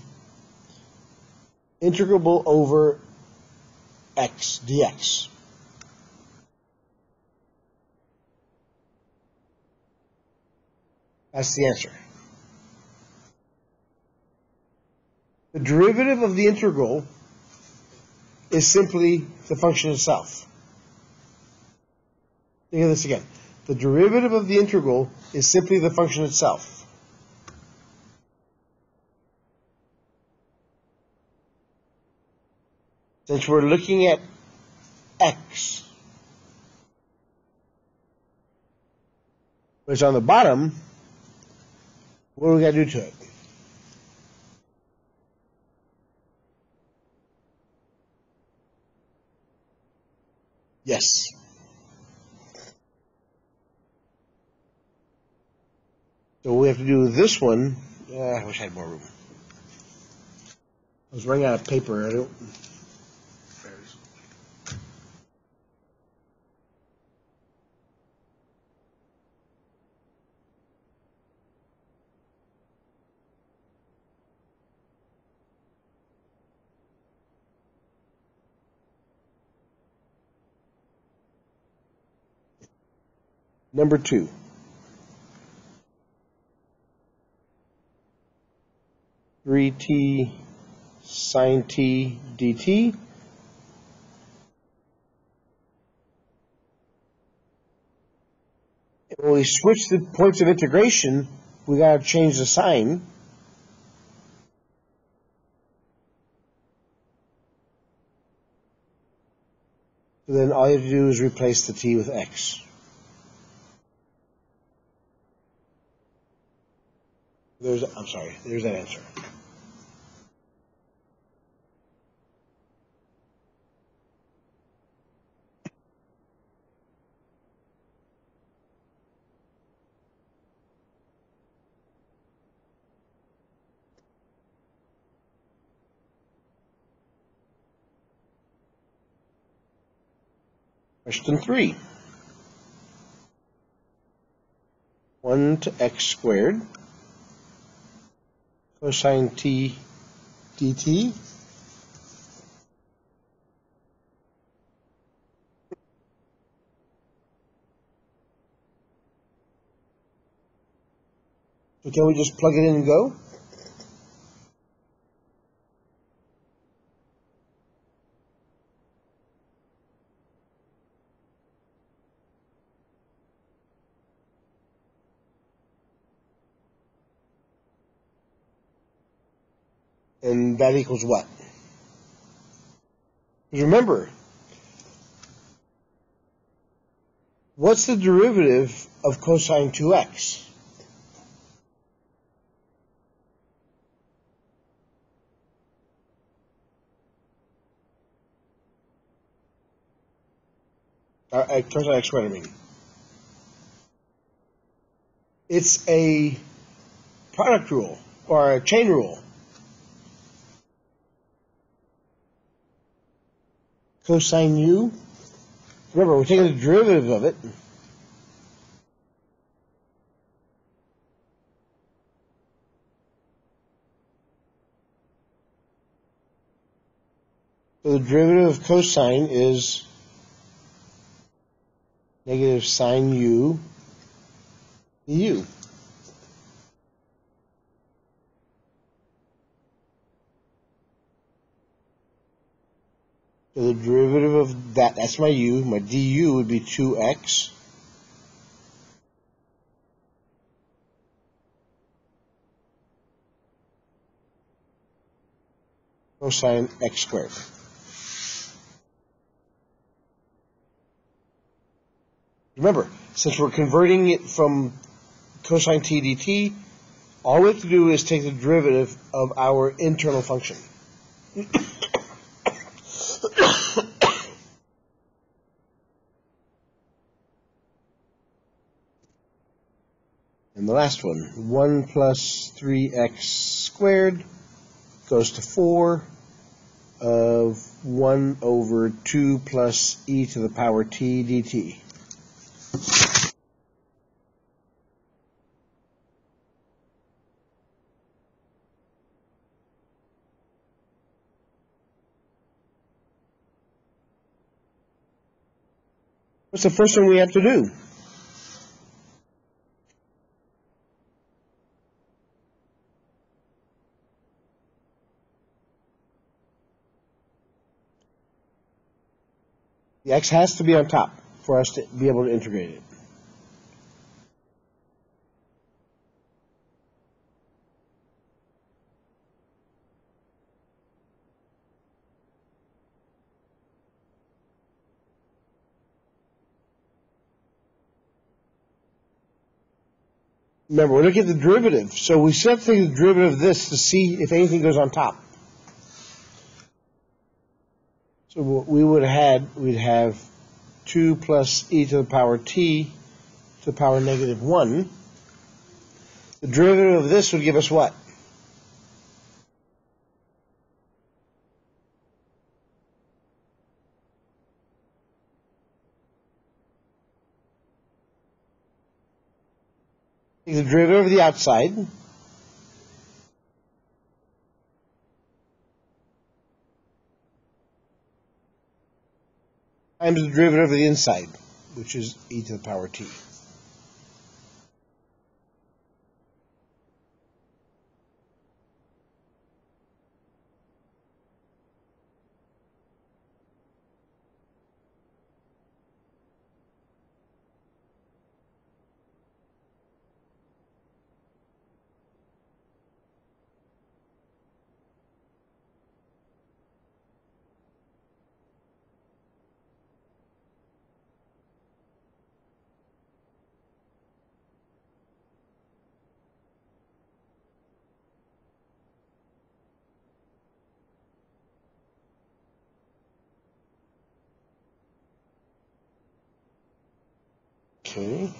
integrable over x dx. That's the answer. The derivative of the integral is simply the function itself. Think of this again. The derivative of the integral is simply the function itself. Since we're looking at x, which on the bottom, what do we got to do to it? Yes. So we have to do this one. Uh, I wish I had more room. I was running out of paper. I don't. Number two. 3t sine t dt. When we switch the points of integration, we got to change the sign. Then all you have to do is replace the t with x. There's, I'm sorry, there's that answer. Question three. 1 to x squared cosine t dt So can we just plug it in and go? And that equals what? Remember, what's the derivative of cosine 2x? Uh, cosine x squared, I mean. It's a product rule or a chain rule. Cosine u. Remember, we're taking the derivative of it. So the derivative of cosine is negative sine u u. the derivative of that, that's my u, my du would be 2x. cosine x squared. Remember, since we're converting it from cosine t dt, all we have to do is take the derivative of our internal function. And the last one, 1 plus 3x squared goes to 4 of 1 over 2 plus e to the power t dt. What's the first thing we have to do? The x has to be on top for us to be able to integrate it. Remember, we're looking at the derivative. So we set the derivative of this to see if anything goes on top. So what we would have had, we'd have 2 plus e to the power t to the power negative 1. The derivative of this would give us what? The derivative of the outside. Times the derivative of the inside, which is e to the power t. Okay.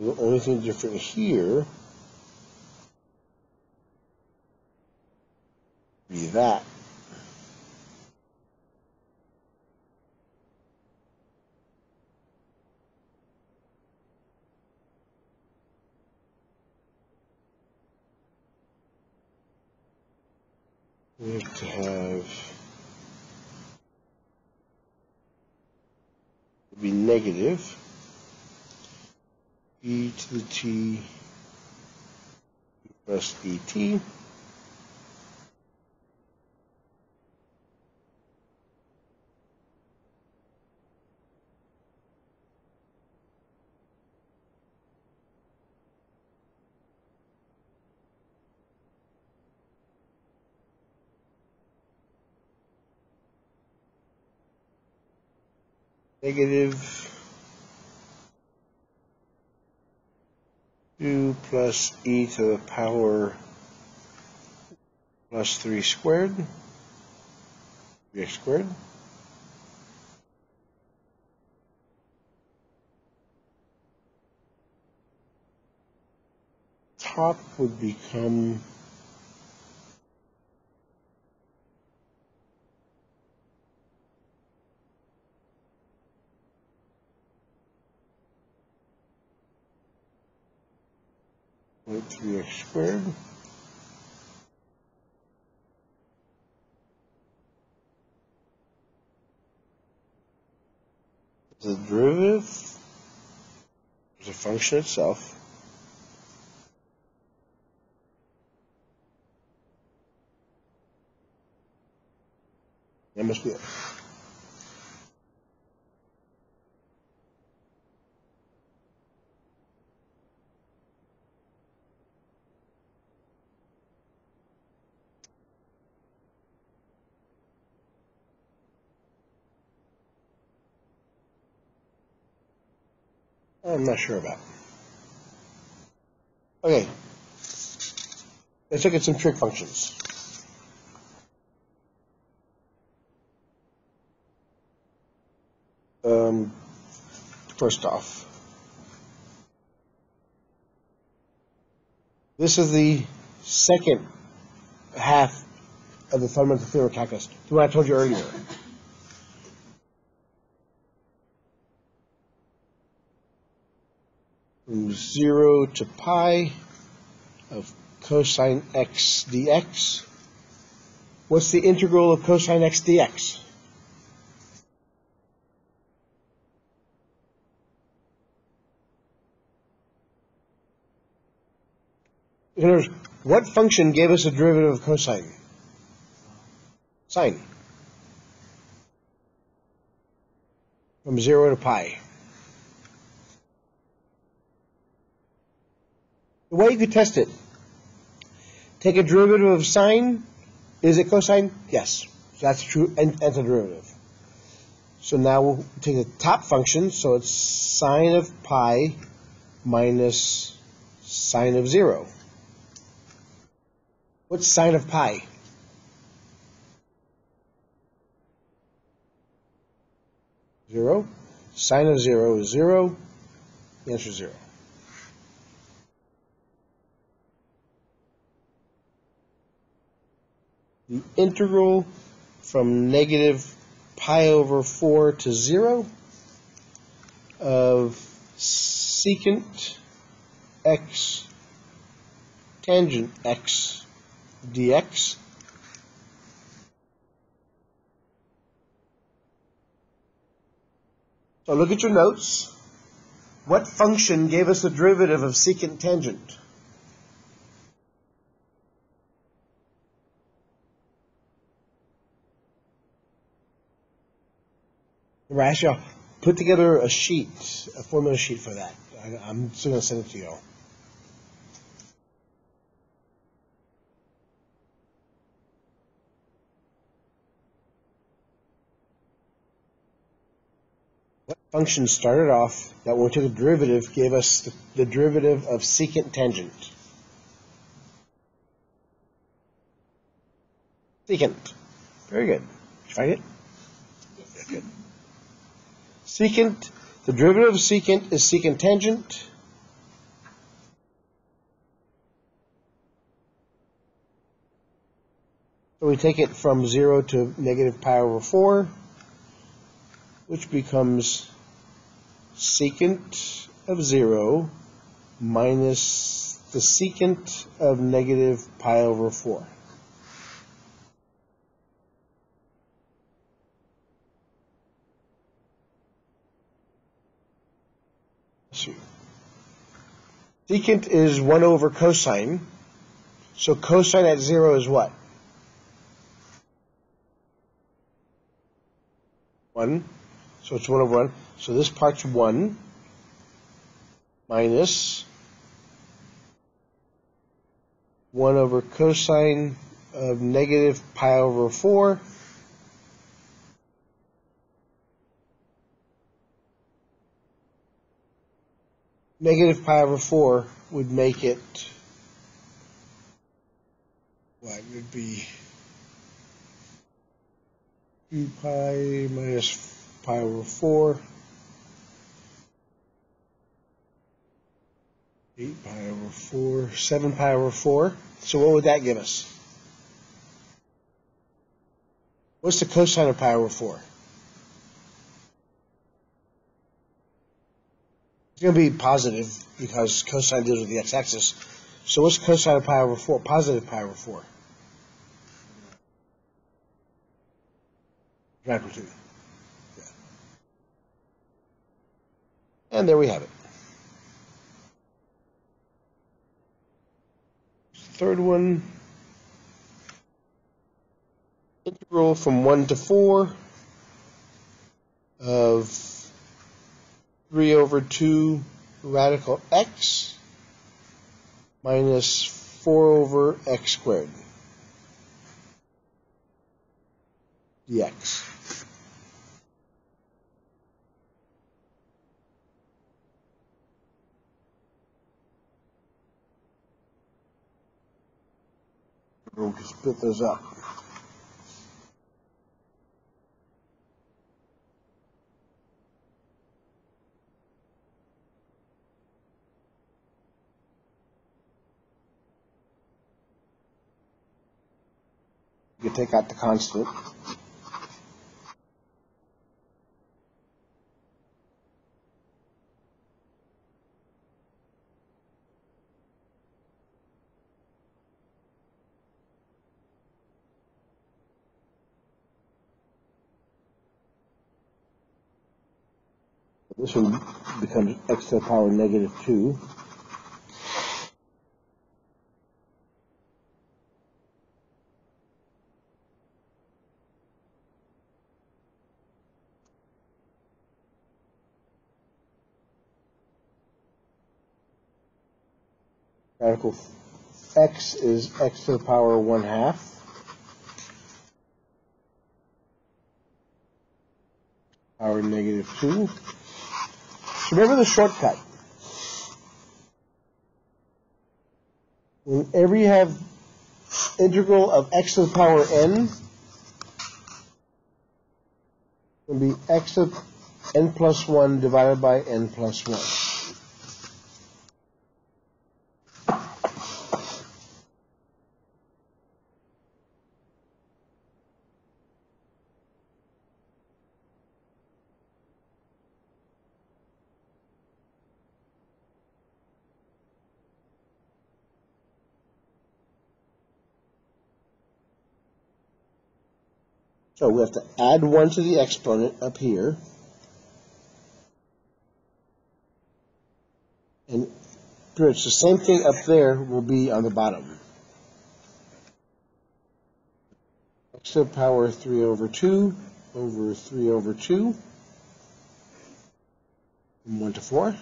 The only thing different here be that. we have to have be negative t plus et negative 2 plus e to the power plus 3 squared, 3x squared. Top would become 3x squared. The derivative is a function itself. That must be it. I'm not sure about. Okay. Let's look at some trig functions. Um, first off, this is the second half of the fundamental theorem of calculus, the one I told you earlier. From 0 to pi of cosine x dx. What's the integral of cosine x dx? In other words, what function gave us a derivative of cosine? Sine. From 0 to pi. The way you could test it, take a derivative of sine. Is it cosine? Yes. That's true and antiderivative. So now we'll take the top function. So it's sine of pi minus sine of 0. What's sine of pi? Zero. Sine of zero is zero. The answer is zero. The integral from negative pi over 4 to 0 of secant x tangent x dx So look at your notes. What function gave us the derivative of secant tangent? Put together a sheet, a formula sheet for that. I, am still going to send it to you. What function started off that when we took a derivative gave us the, the derivative of secant tangent? Secant. Very good. Find it? Yes. Good. Secant, the derivative of secant is secant tangent. So we take it from 0 to negative pi over 4, which becomes secant of 0 minus the secant of negative pi over 4. Secant is 1 over cosine. So cosine at 0 is what? 1. So it's 1 over 1. So this part's 1 minus 1 over cosine of negative pi over 4 negative pi over 4 would make it, what it would be 2 pi minus pi over 4. 8 pi over 4, 7 pi over 4. So what would that give us? What's the cosine of pi over 4? It's going to be positive because cosine deals with the x-axis. So what's cosine of pi over 4? Positive pi over 4. Factor 2. Yeah. And there we have it. Third one, integral from 1 to 4 of 3 over 2 radical x minus 4 over x squared dx. We can split those up. You take out the constant. This one becomes x to the power negative 2. Radical x is x to the power 1 half. Power negative 2. So remember the shortcut. Whenever you have integral of x to the power n, it will be x to n plus 1 divided by n plus 1. So we have to add 1 to the exponent up here. And much the same thing up there will be on the bottom. x to the power 3 over 2 over 3 over 2 from 1 to 4.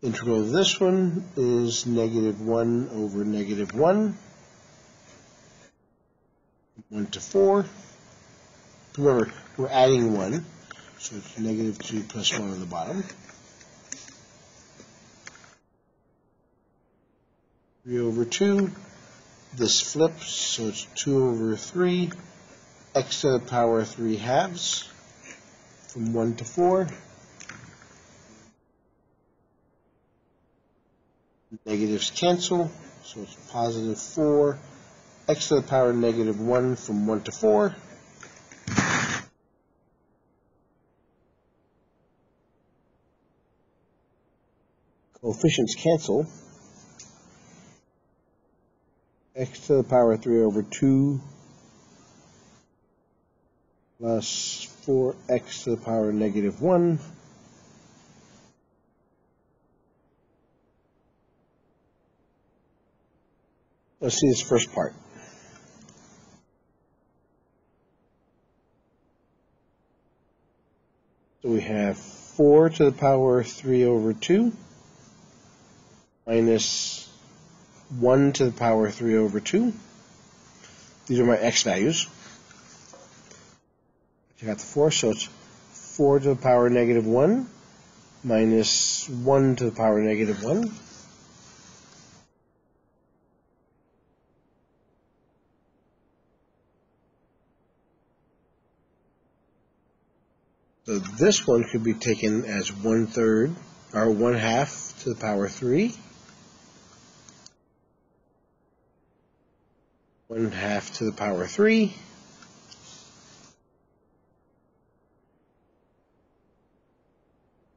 Integral of this one is negative 1 over negative 1. 1 to 4. Remember, we're adding 1, so it's negative 2 plus 1 on the bottom. 3 over 2. This flips, so it's 2 over 3. x to the power 3 halves from 1 to 4. Negatives cancel, so it's positive 4. x to the power of negative 1 from 1 to 4. Coefficients cancel. x to the power 3 over 2 plus 4x to the power negative 1 Let's see this first part. So we have 4 to the power 3 over 2 minus 1 to the power 3 over 2. These are my x values. You got the 4, so it's 4 to the power negative 1 minus 1 to the power negative 1. So this one could be taken as one third, or one half to the power 3. One half to the power 3.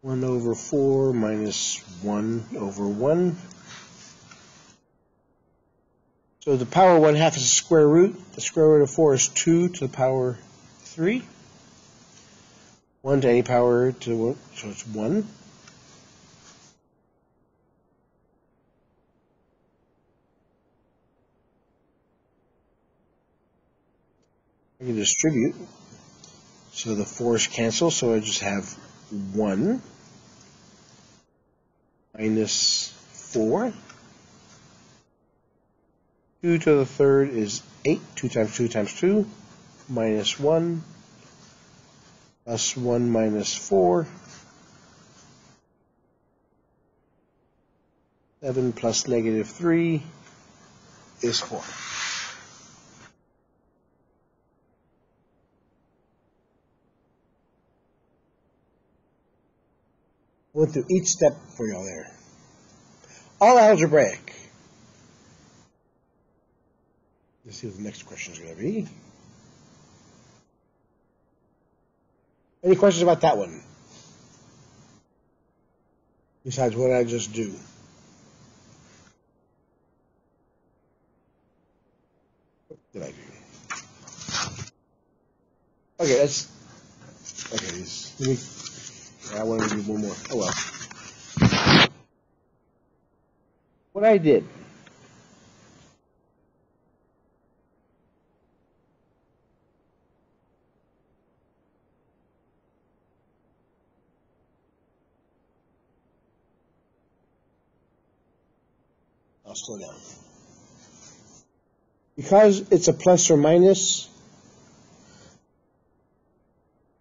One over four minus one over one. So the power one half is a square root. The square root of four is two to the power three. 1 to any power to, 1, so it's 1. I can distribute. So the 4's cancel, so I just have 1 minus 4. 2 to the third is 8. 2 times 2 times 2 minus 1 plus 1 minus 4. 7 plus negative 3 is 4. Went through each step for y'all there. All algebraic. Let's see what the next question is going to be. Any questions about that one? Besides what I just do. What did I do? Okay, let's. Okay, let me. I want to do one more. Oh well. What I did. Because it's a plus or minus,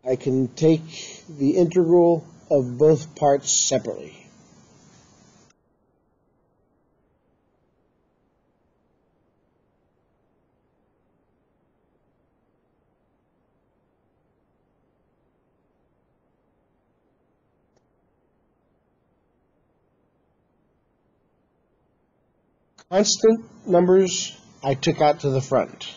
I can take the integral of both parts separately. Constant numbers I took out to the front.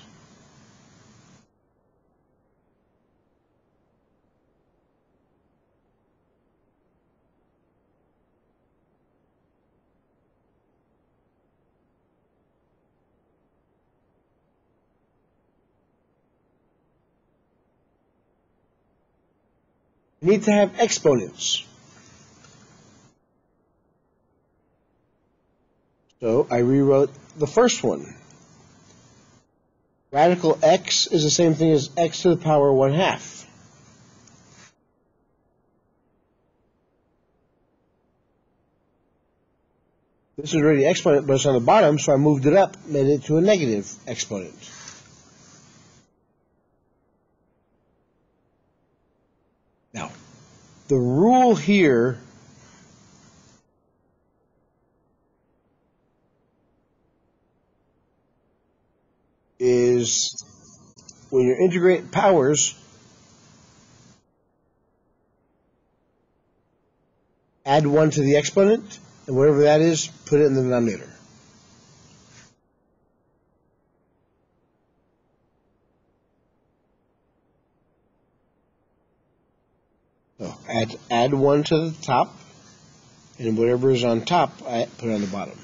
need to have exponents. So I rewrote the first one. Radical x is the same thing as x to the power 1 half. This is already exponent, but it's on the bottom, so I moved it up, made it to a negative exponent. Now, the rule here is when you're integrating powers, add 1 to the exponent, and whatever that is, put it in the denominator. So add, add 1 to the top, and whatever is on top, I put on the bottom.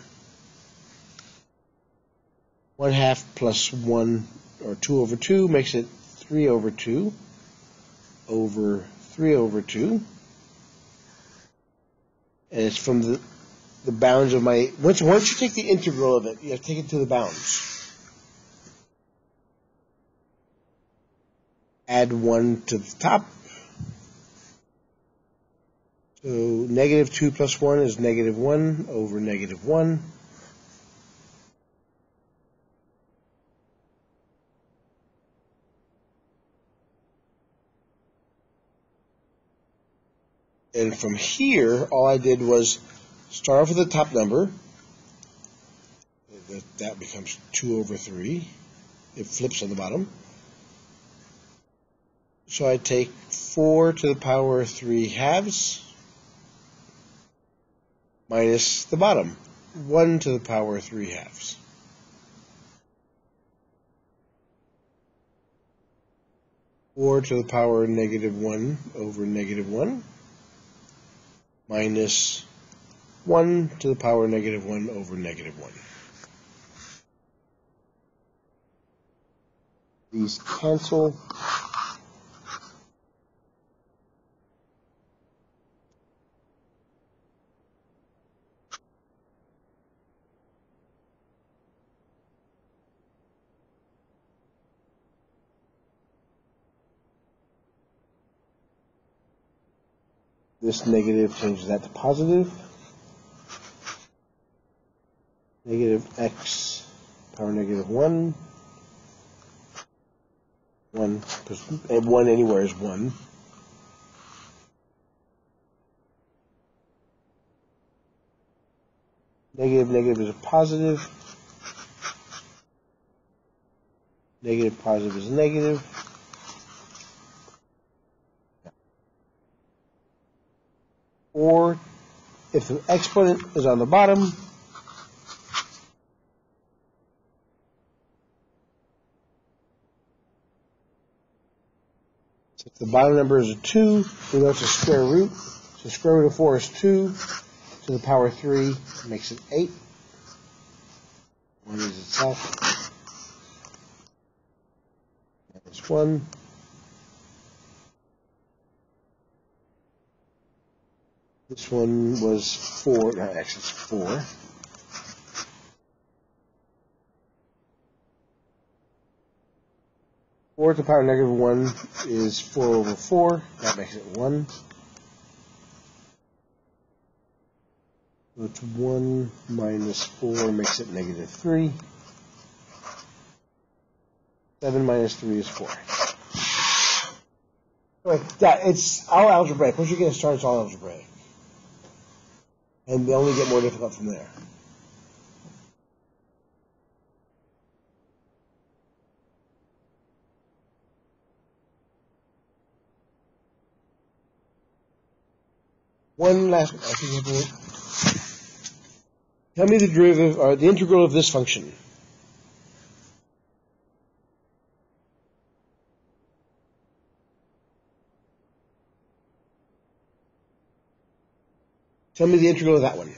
1 half plus 1 or 2 over 2 makes it 3 over 2 over 3 over 2. And it's from the, the bounds of my, once, once you take the integral of it, you have to take it to the bounds. Add 1 to the top. So negative 2 plus 1 is negative 1 over negative 1. And from here, all I did was start off with the top number. That, becomes 2 over 3. It flips on the bottom. So I take 4 to the power of 3 halves minus the bottom, 1 to the power of 3 halves. Four to the power of negative one over negative one minus one to the power negative one over negative one. These cancel. This negative changes that to positive. Negative x power negative 1. 1, because 1 anywhere is 1. Negative, negative is a positive. Negative, positive is negative. Or if the exponent is on the bottom, if the bottom number is a 2, we know it's a square root. So square root of 4 is 2 to the power 3 makes it 8. 1 is itself. Minus 1. This one was 4, no, actually it's 4. Four to the power of negative one is four over four. That makes it one. So it's one minus four makes it negative three. Seven minus three is four. Right, that, it's all algebraic. Once you get started, it's all algebraic. And they only get more difficult from there. One last, to- Tell me the derivative, or the integral of this function. Tell me the integral of that one.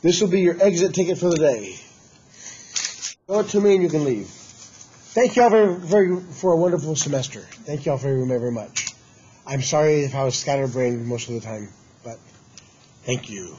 This will be your exit ticket for the day. Show it to me and you can leave. Thank you all very, very for a wonderful semester. Thank you all very, very much. I'm sorry if I was scatterbrained most of the time, but thank you.